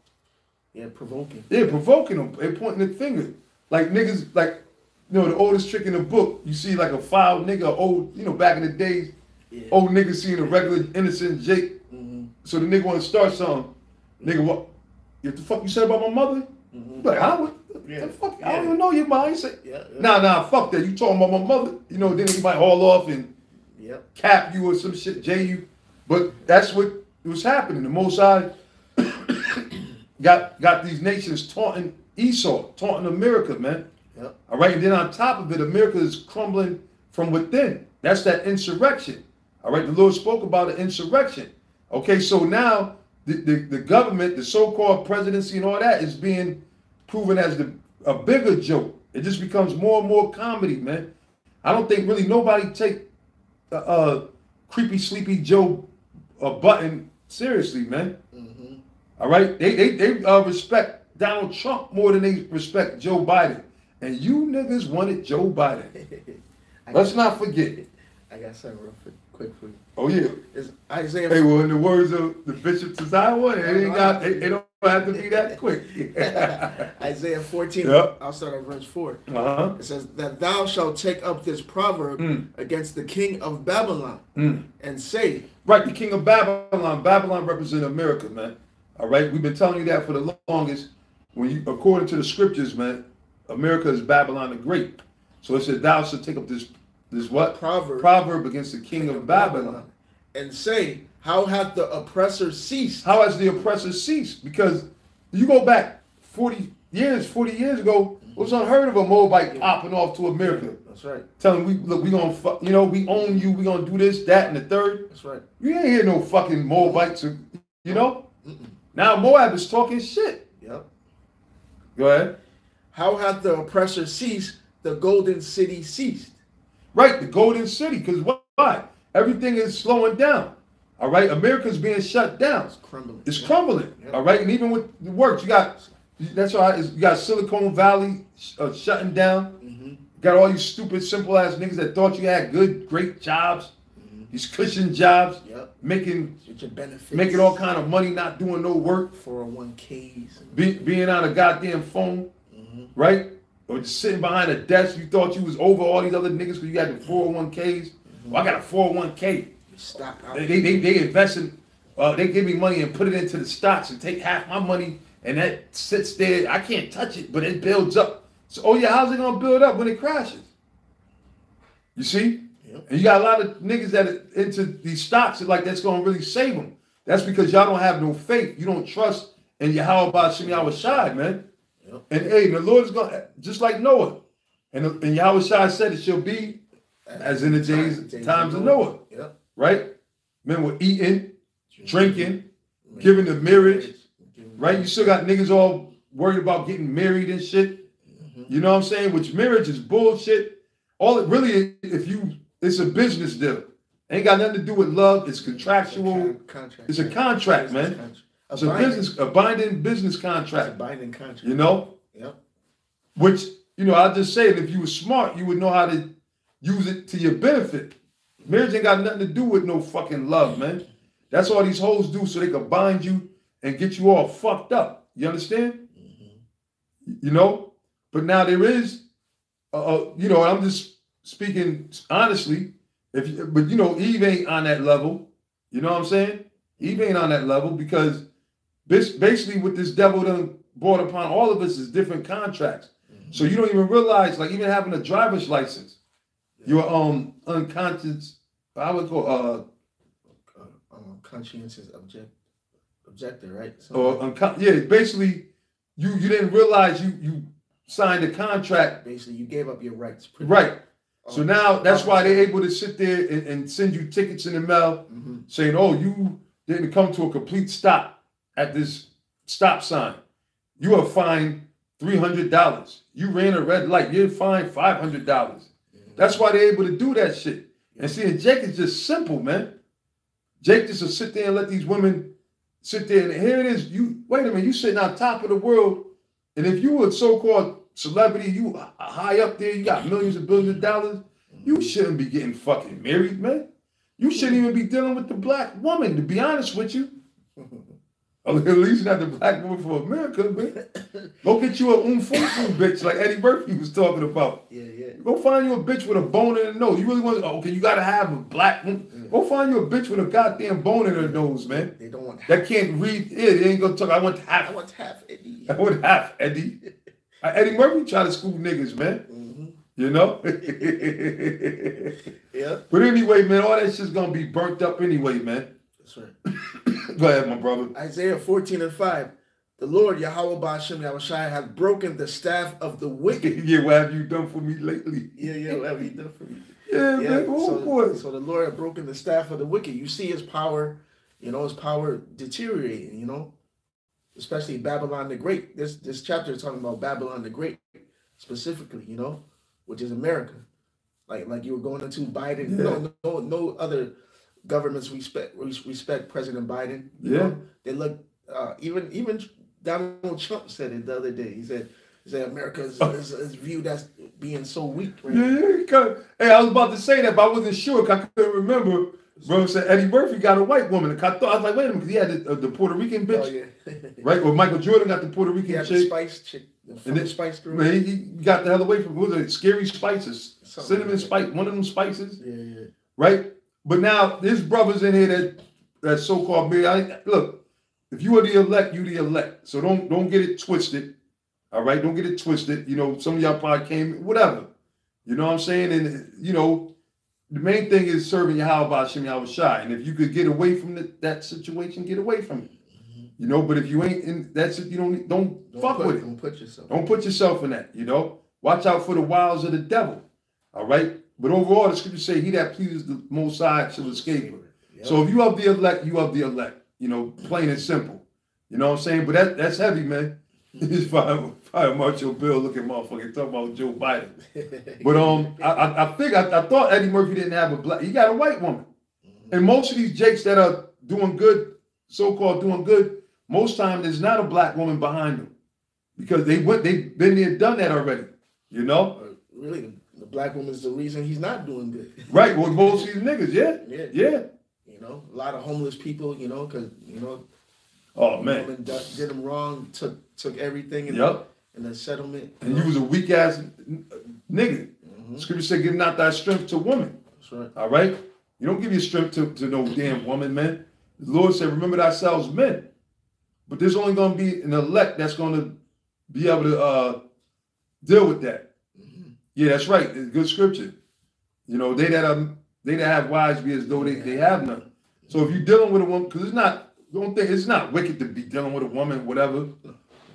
Yeah, provoking. Yeah, provoking them. They pointing the finger. Like niggas, like, you know, the oldest trick in the book, you see like a foul nigga, old, you know, back in the days, yeah. old nigga seeing a regular innocent Jake. Mm-hmm. So the nigga want to start something. Nigga, what? If the fuck you said about my mother, mm-hmm. like I Yeah. fuck, yeah. I don't even know your. Say, yeah, yeah. Nah, nah, fuck that. You talking about my mother? You know, then he might haul off and yep. cap you or some shit, J you. But that's what was happening. The Most High <coughs> got got these nations taunting Esau, taunting America, man. Yep. All right, and then on top of it, America is crumbling from within. That's that insurrection. All right, the Lord spoke about an insurrection. Okay, so now the, the, the government, the so-called presidency and all that is being proven as the a bigger joke. It just becomes more and more comedy, man. I don't think really nobody take uh, uh creepy sleepy Joe uh, Button seriously, man. Mm-hmm. All right, they they they uh, respect Donald Trump more than they respect Joe Biden, and you niggas wanted Joe Biden. <laughs> Let's not forget. It. I got something real quick for you. Oh yeah, it's Isaiah. Hey, well, in the words of the bishops of Iowa, it ain't got it, it don't have to be that <laughs> quick. <laughs> Isaiah 14. Yep. I'll start at verse 4. Uh-huh. It says that thou shalt take up this proverb mm. against the king of Babylon mm. and say, Right, the king of Babylon. Babylon represents America, man. All right, we've been telling you that for the longest. When you, according to the scriptures, man, America is Babylon the Great. So it said, "Thou shalt take up this this what proverb proverb against the king, king of, of Babylon. Babylon, and say, How hath the oppressor ceased? How has the oppressor ceased? Because you go back forty years, forty years ago, it was unheard of a Moabite yeah. popping off to America. That's right. Telling we look, we gonna fuck you know we own you, we gonna do this, that, and the third. That's right. You ain't hear no fucking Moabites, you know. Mm-mm. Now Moab is talking shit. Yep. Go ahead. How hath the oppressor ceased? The golden city ceased. Right, the golden city. Because why? Everything is slowing down. All right, America's being shut down. It's crumbling. It's crumbling. Yep. All right, and even with the works, you got that's why you got Silicon Valley uh, shutting down. Mm-hmm. Got all these stupid, simple ass niggas that thought you had good, great jobs. Mm-hmm. These cushion jobs, yep. making making all kind of money, not doing no work. 401ks, be, being on a goddamn phone, mm-hmm. right? Or just sitting behind a desk. You thought you was over all these other niggas because you had the 401ks. Well, I got a 401k. Stop. They, they, they, they invest in, uh, they give me money and put it into the stocks and take half my money and that sits there. I can't touch it, but it builds up. So, oh yeah, how's it gonna build up when it crashes? You see? Yep. And you got a lot of niggas that are into these stocks that like that's gonna really save them. That's because y'all don't have no faith. You don't trust in Yahweh Shem Yahweh Shai, man. Yep. And hey, the Lord is gonna just like Noah. And, and Yahweh Shai said it shall be as in the days, times, times of Noah. Right? Men were eating, drinking, giving the marriage, right? You still got niggas all worried about getting married and shit. Mm-hmm. You know what I'm saying? Which marriage is bullshit. All it really, if you, it's a business deal. Ain't got nothing to do with love. It's contractual. It's a, contract, it's a contract, man. Contract. A it's a business, a binding business contract. It's a binding contract. You know? Yep. Which, you know, I just say if you were smart, you would know how to use it to your benefit. Marriage ain't got nothing to do with no fucking love, man. That's all these hoes do so they can bind you and get you all fucked up. You understand? Mm-hmm. You know? But now there is, uh, uh, you know, I'm just speaking honestly. If you, but you know, Eve ain't on that level. You know what I'm saying? Eve ain't on that level because basically what this devil done brought upon all of us is different contracts. Mm-hmm. So you don't even realize, like even having a driver's license, you're um unconscious. I would call uh, uh um, conscientious object objector, right? So, or uncon- yeah, basically, you you didn't realize you you signed a contract. Basically, you gave up your rights. Right. So um, now that's why they're able to sit there and, and send you tickets in the mail mm-hmm. saying, "Oh, you didn't come to a complete stop at this stop sign. You are fined three hundred dollars. You ran a red light. You're fined five hundred dollars." Mm-hmm. That's why they're able to do that shit. And see, and Jake is just simple, man. Jake just will sit there and let these women sit there and here it is. You wait a minute, you sitting on top of the world, and if you were a so-called celebrity, you high up there, you got millions and billions of dollars, you shouldn't be getting fucking married, man. You shouldn't even be dealing with the black woman, to be honest with you. <laughs> at least not the black woman for America, man. Go get you a umfufu bitch like Eddie Murphy was talking about. Yeah, yeah. Go find you a bitch with a bone in her nose. You really want? To, oh, okay, you gotta have a black. Go find you a bitch with a goddamn bone in her nose, man. They don't want half. that can't read. Yeah, they ain't gonna talk. I want half. I want half Eddie. <laughs> I want half Eddie. <laughs> Eddie Murphy try to school niggas, man. Mm-hmm. You know? yeah. But anyway, man, all that shit's gonna be burnt up anyway, man. That's right. <laughs> Go ahead, my brother. Isaiah 14 and 5. The Lord Yahweh Bashem Yahushai has broken the staff of the wicked. <laughs> yeah, what have you done for me lately? Yeah, yeah, what have you done for me? yeah, yeah, man. Oh, so, boy. so the Lord had broken the staff of the wicked. You see his power, you know, his power deteriorating, you know, especially Babylon the Great. This this chapter is talking about Babylon the Great specifically, you know, which is America. Like like you were going into Biden. Yeah. No, no, no other governments respect respect President Biden. yeah, know? they look uh, even even Donald Trump said it the other day. He said he said America is, is, is viewed as being so weak. Right yeah, yeah. Hey, I was about to say that, but I wasn't sure. Because I couldn't remember. Bro said Eddie Murphy got a white woman. I thought I was like, wait a minute, because he had the, uh, the, Puerto Rican bitch, oh, yeah. <laughs> right? Or Michael Jordan got the Puerto Rican chick, the spice chick, the and then, spice girl. Man, he, he, got the hell away from what was it? Scary spices, Something cinnamon like spice, one of them spices. Yeah, yeah. Right. But now there's brothers in here that that so-called me. I look, if you are the elect, you the elect. So don't don't get it twisted. All right, don't get it twisted. You know, some of y'all probably came, whatever. You know what I'm saying? And you know, the main thing is serving Yahweh Shem Yahweh Shai. And if you could get away from the, that situation, get away from it. Mm-hmm. You know, but if you ain't in that's it, you don't don't, don't fuck put, with it. Don't put yourself. Don't put yourself in that, you know. Watch out for the wiles of the devil. All right. But overall, the scripture say, "He that pleases the Most High shall escape." Yep. So if you have the elect, you have the elect. You know, plain and simple. You know what I'm saying? But that that's heavy, man. <laughs> It's fire, fire Marshall Bill looking motherfucker talking about Joe Biden. <laughs> But um, I I, I think I, I, thought Eddie Murphy didn't have a black. He got a white woman, mm-hmm. and most of these jakes that are doing good, so called doing good, most time there's not a black woman behind them because they went they've been there done that already. You know. Really, black woman's the reason he's not doing good. right. Well, most of these niggas, yeah, yeah, yeah. You know, a lot of homeless people. You know, because you know, oh man, did, did them wrong, took took everything. In yep. The, in the settlement. And you was a weak ass nigga. Mm-hmm. Scripture said, "Give not thy strength to woman." That's right. All right. You don't give your strength to, to no damn woman, man. The Lord said, "Remember thyself, men." But there's only going to be an elect that's going to be able to uh, deal with that. Yeah, that's right. It's good scripture. You know, they that are they that have wives be as though they, they have none. So if you're dealing with a woman, because it's not don't think it's not wicked to be dealing with a woman, whatever.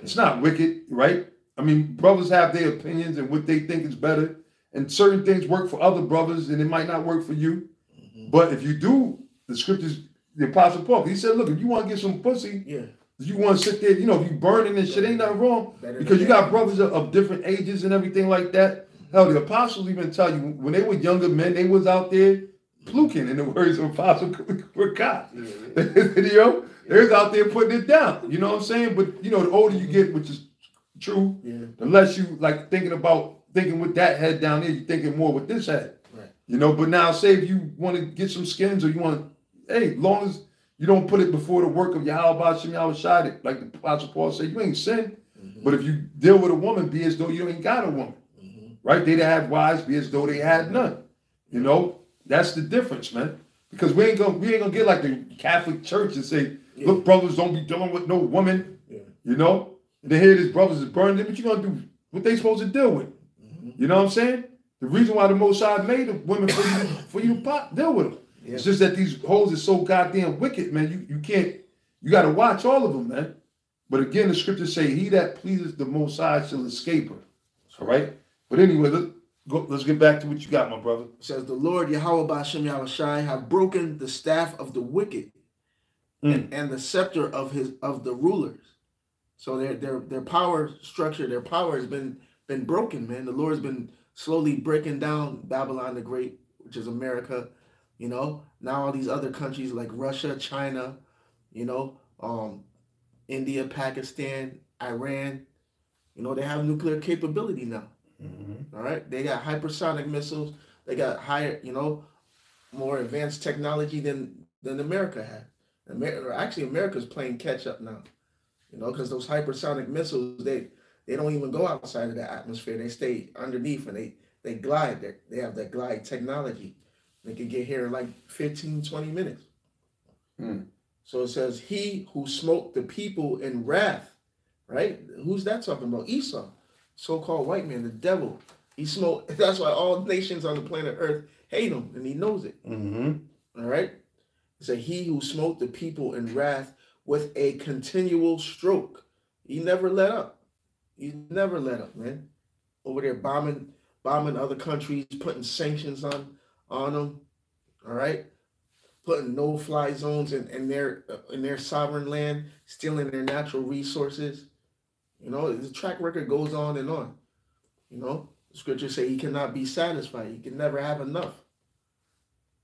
It's not wicked, right? I mean, brothers have their opinions and what they think is better, and certain things work for other brothers, and it might not work for you. Mm-hmm. But if you do, the scriptures, the apostle Paul, he said, look, if you want to get some pussy, yeah. You want to sit there, you know, if you burning and shit, ain't nothing wrong. Because you got brothers of, of different ages and everything like that. Hell, the apostles even tell you when they were younger men, they was out there pluking in the words of Apostle Kurkat. Yeah, yeah. <laughs> you know, they was out there putting it down. You know what I'm saying? But you know, the older you get, which is true, yeah. the less you like thinking about thinking with that head down there, you're thinking more with this head. Right. You know, but now say if you want to get some skins or you want hey, long as you don't put it before the work of Yahweh Shem Yahweh like the Apostle Paul said, you ain't sin. Mm-hmm. But if you deal with a woman, be as though you ain't got a woman right? They'd have wives be as though they had none. You know, that's the difference, man. Because we ain't gonna we ain't gonna get like the Catholic Church and say, yeah. look, brothers, don't be dealing with no woman. Yeah. You know, and they hear these brothers is burning them, but you gonna do what they supposed to deal with. Mm-hmm. You know what I'm saying? The reason why the Most High made the women for you for you to pop, deal with them. Yeah. It's just that these hoes are so goddamn wicked, man. You you can't you got to watch all of them, man. But again, the scriptures say, "He that pleases the Most High shall escape her." All right. But anyway, let, go, let's get back to what you got, my brother. It says the Lord Yahweh Bashem Yahushai have broken the staff of the wicked mm. and, and the scepter of his of the rulers. So their their their power structure, their power has been been broken, man. The Lord's been slowly breaking down Babylon the Great, which is America. You know, now all these other countries like Russia, China, you know, um, India, Pakistan, Iran, you know, they have nuclear capability now. Mm-hmm. All right, they got hypersonic missiles. They got higher, you know, more advanced technology than than America had, America, actually, America's playing catch up now. You know, because those hypersonic missiles, they they don't even go outside of the atmosphere. They stay underneath and they they glide. They, they have that glide technology. They can get here in like 15, 20 minutes. Hmm. So it says, He who smote the people in wrath, right? Who's that talking about? Esau, so called white man, the devil. He smote, <laughs> that's why all nations on the planet Earth hate him, and he knows it. Mm-hmm. All right? Said, He who smote the people in wrath with a continual stroke. He never let up. He never let up, man. Over there bombing, bombing other countries, putting sanctions on on them. All right, putting no-fly zones in, in their in their sovereign land, stealing their natural resources. You know, the track record goes on and on. You know, the scriptures say he cannot be satisfied. He can never have enough.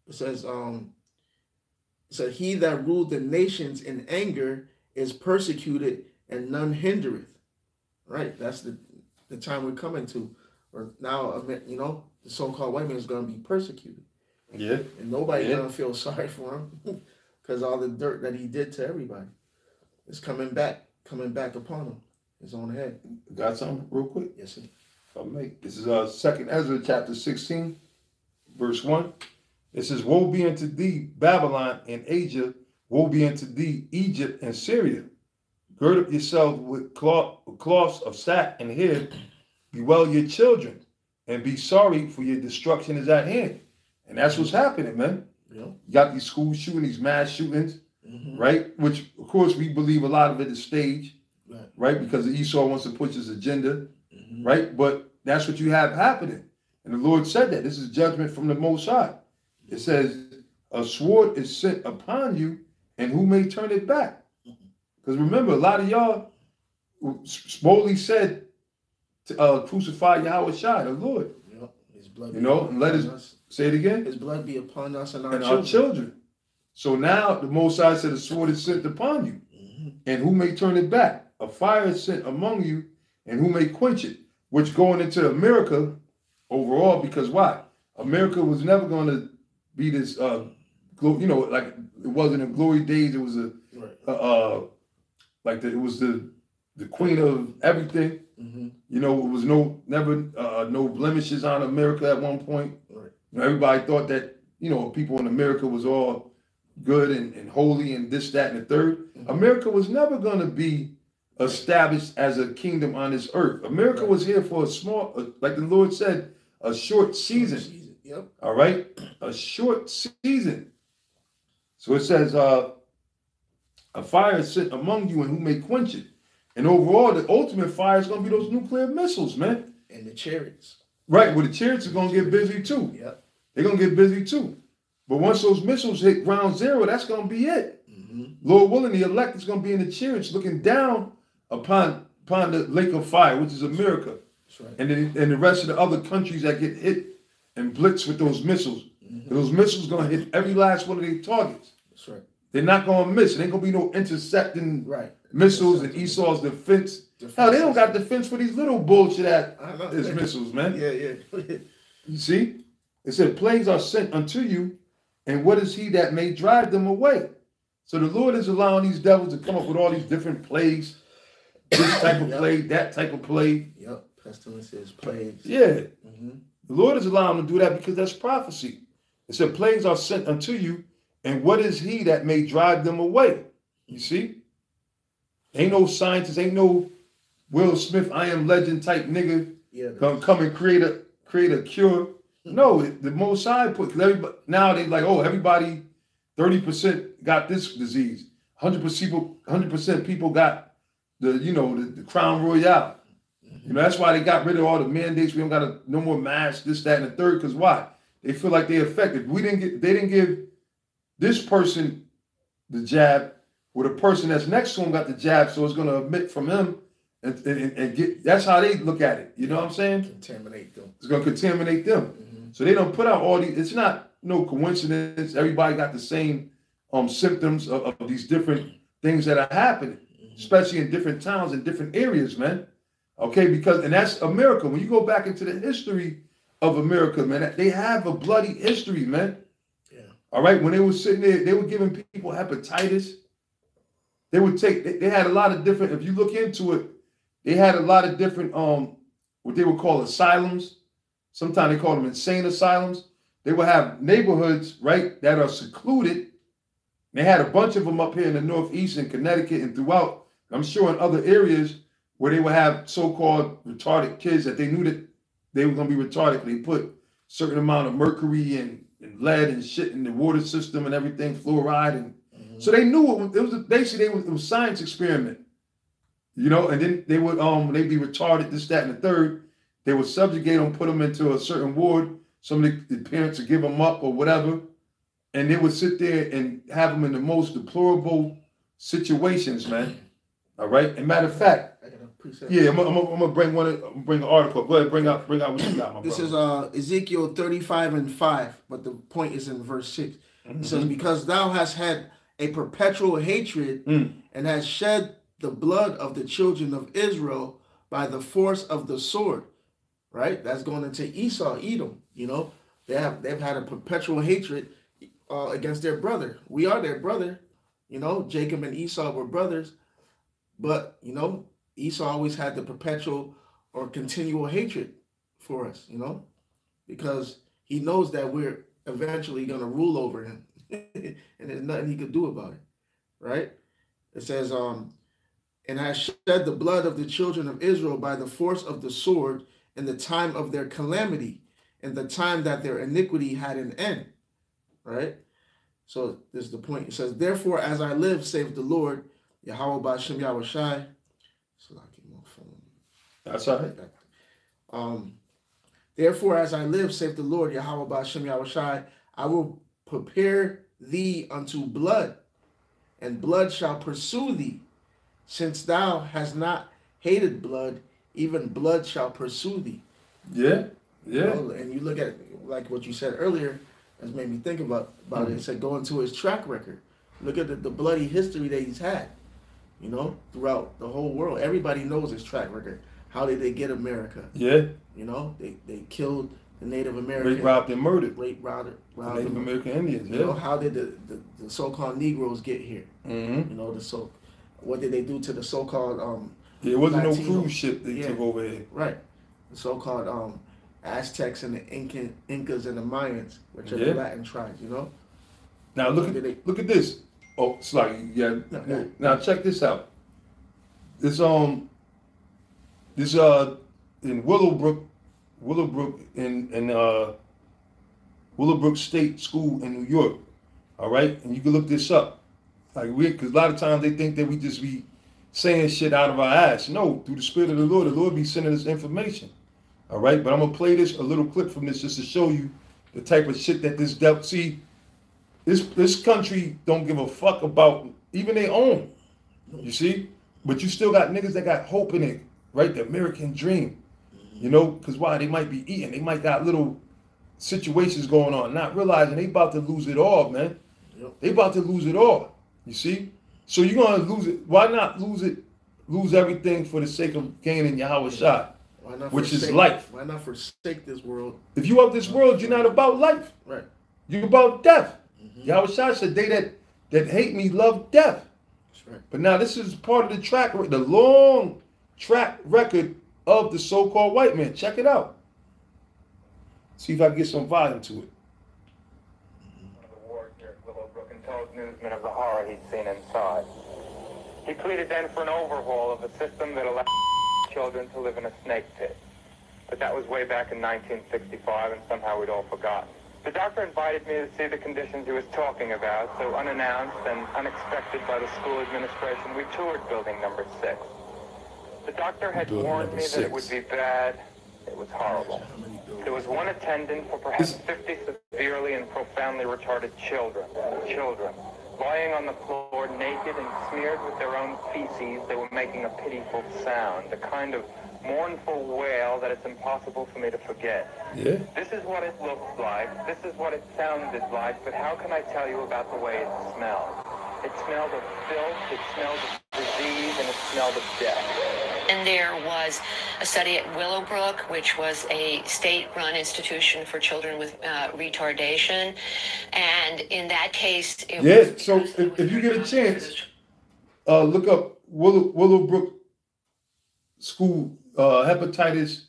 It says, um, it said, he that ruled the nations in anger is persecuted and none hindereth. Right? That's the, the time we're coming to. Or now, you know, the so-called white man is going to be persecuted. Yeah. And nobody's yeah. going to feel <laughs> sorry for him because all the dirt that he did to everybody is coming back, coming back upon him, his own head. Got something real quick? Yes, sir. I'll make this is uh second Esdras chapter 16, verse 1. It says, Woe be unto thee, Babylon and Asia, woe be unto thee, Egypt and Syria. Gird up yourself with cloth, cloths of sack and hair, bewail your children, and be sorry for your destruction is at hand. And that's what's happening, man. Yeah. You got these school shootings, these mass shootings, mm-hmm. right? Which, of course, we believe a lot of it is staged, right? right? Because Esau wants to push his agenda, mm-hmm. right? But that's what you have happening. And the Lord said that. This is judgment from the Most High. It says, a sword is sent upon you, and who may turn it back? Because remember, a lot of y'all boldly said to uh, crucify Yahweh Shai, the Lord. Yep. His blood you know, and let his us. say it again. His blood be upon us and our, and children. our children. So now the Most High said, a sword is sent upon you, mm-hmm. and who may turn it back? A fire is sent among you, and who may quench it? Which going into America overall, because why? America was never going to be this, uh, you know, like it wasn't in glory days. It was a, right. uh, uh, like the, it was the the queen of everything. Mm-hmm. You know, it was no never uh, no blemishes on America at one point. Right. You know, everybody thought that you know people in America was all good and, and holy and this that and the 3rd mm-hmm. America was never going to be established as a kingdom on this earth. America right. was here for a small, uh, like the Lord said, a short season. Short season. Yep. All right, a short season. So it says, uh, "A fire is set among you, and who may quench it?" And overall, the ultimate fire is going to be those nuclear missiles, man. And the chariots. Right, well, the chariots are going to get busy too. Yep. They're going to get busy too. But once those missiles hit ground zero, that's going to be it. Mm-hmm. Lord willing, the elect is going to be in the chariots looking down upon, upon the lake of fire, which is America. Right. And, then, and the rest of the other countries that get hit and blitz with those missiles. Mm-hmm. Those missiles going to hit every last one of their targets. That's right. They're not going to miss. There ain't going to be no intercepting right. missiles and Esau's defense. defense. Hell, they don't got defense for these little bullshit at missiles, man. <laughs> Yeah, yeah. you see? It said, plagues are sent unto you, and what is he that may drive them away? So the Lord is allowing these devils to come up with all these different plagues, this type of yep. plague, that type of plague. Yep, pestilences, plagues. Yeah. Mm-hmm. The Lord is allowing them to do that because that's prophecy. It said, plagues are sent unto you, and what is he that may drive them away? You see? Ain't no scientist, ain't no Will Smith, I am legend type nigga yeah, come come and create a create a cure. <laughs> No, the most high put everybody now they like, oh, everybody 30% got this disease. 100% people, 100% people got the, you know, the, the crown royale. You know, that's why they got rid of all the mandates. We don't got to, no more masks, this, that, and the third. Because why? They feel like they affected. We didn't get, they didn't give this person the jab, with the person that's next to him got the jab, so it's going to emit from him and, and, and, get. That's how they look at it. You know what I'm saying? Contaminate them. It's going to contaminate them. Mm-hmm. So they don't put out all these. It's not no coincidence. Everybody got the same um symptoms of, of these different things that are happening. Especially in different towns and different areas, man. Okay, because and that's America. When you go back into the history of America, man, they have a bloody history, man. Yeah. All right, when they were sitting there, they were giving people hepatitis. They would take. They, they had a lot of different. If you look into it, they had a lot of different um what they would call asylums. Sometimes they call them insane asylums. They would have neighborhoods, right, that are secluded. They had a bunch of them up here in the Northeast in Connecticut and throughout, I'm sure in other areas where they would have so-called retarded kids that they knew that they were going to be retarded. They put certain amount of mercury and, and, lead and shit in the water system and everything, fluoride, and mm-hmm. so they knew it was, it was basically it was, it was science experiment, you know. And then they would um they'd be retarded, this, that, and the third. They would subjugate them, put them into a certain ward. Some of the, the parents would give them up or whatever, and they would sit there and have them in the most deplorable situations, man. All right. And matter of fact, yeah, I'm, I'm, I'm, gonna bring one. Bring an article. Go ahead, bring out, bring out what you got. this brother. This is uh, Ezekiel 35 and 5, but the point is in verse 6. Mm-hmm. It says, "Because thou hast had a perpetual hatred mm. and hast shed the blood of the children of Israel by the force of the sword." Right. That's going into Esau, Edom. You know, they have they've had a perpetual hatred uh, against their brother. We are their brother. You know, Jacob and Esau were brothers, but you know Esau always had the perpetual or continual hatred for us, you know, because he knows that we're eventually going to rule over him <laughs> and there's nothing he could do about it, right? It says, um, and I shed the blood of the children of Israel by the force of the sword in the time of their calamity, in the time that their iniquity had an end, right? So this is the point. It says, Therefore, as I live, save the Lord, Yahweh Bashem Yahushai, that's all right. Um, Therefore, as I live, saith the Lord, Yahweh Bashem Yahushai, I will prepare thee unto blood, and blood shall pursue thee. Since thou hast not hated blood, even blood shall pursue thee. Yeah, yeah. You know, and you look at like what you said earlier, has made me think about about mm-hmm. it. It said go into his track record. Look at the, the bloody history that he's had. You know, throughout the whole world, everybody knows his track record. How did they get America? Yeah. You know, they, they killed the Native Americans. Rape, robbed, and murdered. Rape, robbed, robbed Native American Indians. You yeah. know, how did the, the, the so-called Negroes get here? Mm-hmm. You know, the so what did they do to the so-called um? It wasn't Latino? no cruise ship they yeah. took over here. Right. The so-called um Aztecs and the Incan, Incas and the Mayans, which are yeah. the Latin tribes. You know. Now look at they, look at this. Oh, sorry. Yeah. No, now check this out. This um. This uh in Willowbrook, Willowbrook in in uh, Willowbrook State School in New York. All right, and you can look this up. Like we, because a lot of times they think that we just be saying shit out of our ass. No, through the Spirit of the Lord, the Lord be sending us information. All right, but I'm gonna play this a little clip from this just to show you the type of shit that this devil. See, this this country don't give a fuck about even their own. You see, but you still got niggas that got hope in it, right? The American dream. You know, because why? They might be eating. They might got little situations going on, not realizing they about to lose it all, man. Yep. They about to lose it all. You see? So you're gonna lose it. Why not lose it? Lose everything for the sake of gaining Yahweh shot, which forsake, is life. Why not forsake this world? If you of this world, you're not about life. Right. You're about death. Mm-hmm. Yahweh shot said, "They that that hate me love death." That's right. But now this is part of the track, the long track record of the so-called white man. Check it out. See if I can get some volume to it. The ward here at Willowbrook and told newsmen of the horror he'd seen inside. He pleaded then for an overhaul of a system that allowed children to live in a snake pit. But that was way back in 1965, and somehow we'd all forgotten. The doctor invited me to see the conditions he was talking about, so unannounced and unexpected by the school administration, we toured building number six. The doctor had warned me that it would be bad. It was horrible. There was one attendant for perhaps 50 severely and profoundly retarded children. Children. Lying on the floor naked and smeared with their own feces, they were making a pitiful sound, a kind of mournful wail that it's impossible for me to forget. Yeah. This is what it looked like. This is what it sounded like. But how can I tell you about the way it smelled? It smelled of filth, it smelled of disease, and it smelled of death. And there was a study at Willowbrook, which was a state-run institution for children with uh, retardation. And in that case, it yeah. So if, if you get a chance, uh, look up Willow, Willowbrook School uh, hepatitis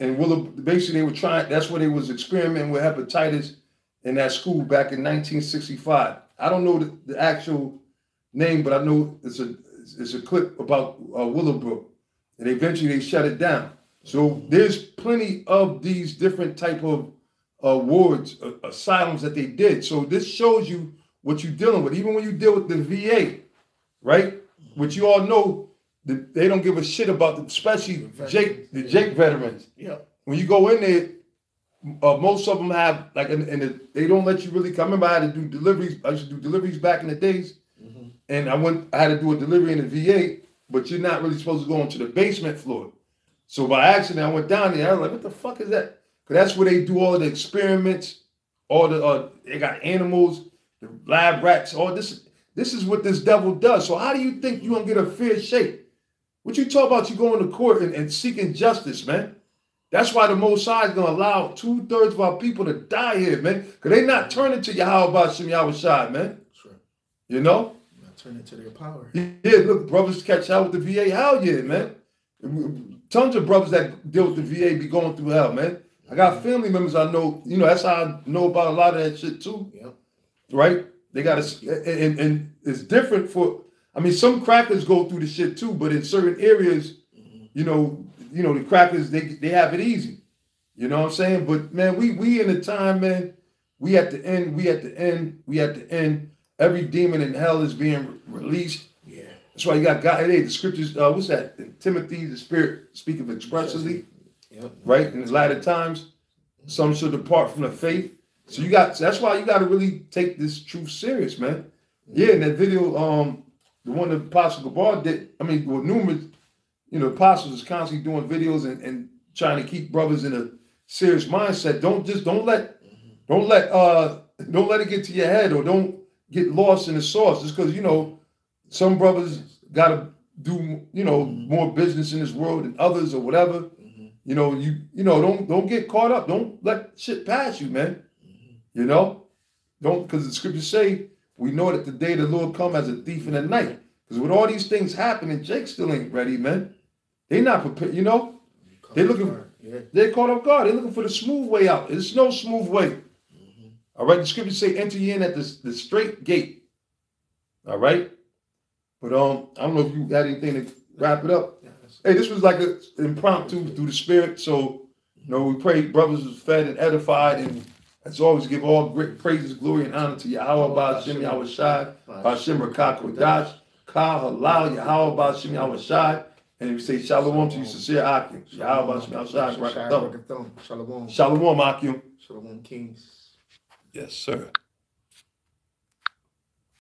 and Willow. Basically, they were trying. That's where they was experimenting with hepatitis in that school back in 1965. I don't know the, the actual name, but I know it's a it's a clip about uh, Willowbrook, and eventually they shut it down. So there's plenty of these different type of uh, wards, uh, asylums that they did. So this shows you what you're dealing with. Even when you deal with the VA, right? Which you all know, that they don't give a shit about, the, especially Jake, the Jake veterans. Yeah. When you go in there, uh, most of them have like, and, and they don't let you really come. I remember I had to do deliveries. I used to do deliveries back in the days, mm-hmm. and I went. I had to do a delivery in the VA, but you're not really supposed to go into the basement floor. So by accident, I went down there. I was like, "What the fuck is that?" Because that's where they do all the experiments. All the uh, they got animals, the lab rats. All this. This is what this devil does. So how do you think you gonna get a fair shake? What you talk about? You going to court and, and seeking justice, man. That's why the Most High is going to allow two thirds of our people to die here, man. Because they not turning to Yahweh Shem Yahweh Shai, man. Right. You know? Not turning to their power. Yeah, look, brothers catch hell with the VA. Hell yeah, man. Tons of brothers that deal with the VA be going through hell, man. I got family members I know, you know, that's how I know about a lot of that shit too. Yep. Right? They got to, and, and it's different for, I mean, some crackers go through the shit too, but in certain areas, you know, you know, the crackers, they they have it easy. You know what I'm saying? But man, we we in the time, man, we at the end, we at the end, we at the end. Every demon in hell is being re- released. Yeah. That's why you got God. Hey, the scriptures, uh, what's that? In Timothy, the spirit speaketh expressly. Yep. Right? In the latter times, some should depart from the faith. So you got that's why you got to really take this truth serious, man. Yeah, in that video, um, the one that Apostle Gabar did, I mean, well, numerous you know, apostles is constantly doing videos and, and trying to keep brothers in a serious mindset. Don't just don't let don't let uh don't let it get to your head or don't get lost in the sauce just because you know some brothers gotta do you know more business in this world than others or whatever. Mm-hmm. You know, you you know, don't don't get caught up. Don't let shit pass you, man. Mm-hmm. You know? Don't because the scriptures say we know that the day the Lord come as a thief in the night. Because with all these things happening, Jake still ain't ready, man. They not prepared, you know. They looking. Yeah. They caught off guard. They looking for the smooth way out. There's no smooth way. Mm-hmm. All right. The scriptures say, "Enter ye in at the, the straight gate." All right. But um, I don't know if you had anything to wrap it up. hey, this was like an impromptu through the spirit. So, you know, we pray brothers was fed and edified, and as always, give all great praises, glory, and honor to Yahweh, oh, Ba'ashem, Yahweh Shai, Ba'ashem, Rakak, Kodash, Ka, Halal, Yahweh, Ba'ashem, Yahweh Shai. And if you say shalom to you, sincere Akim. Yahweh Shalom. Shalom. Shalom Akim. Shalom Kings. Yes, sir.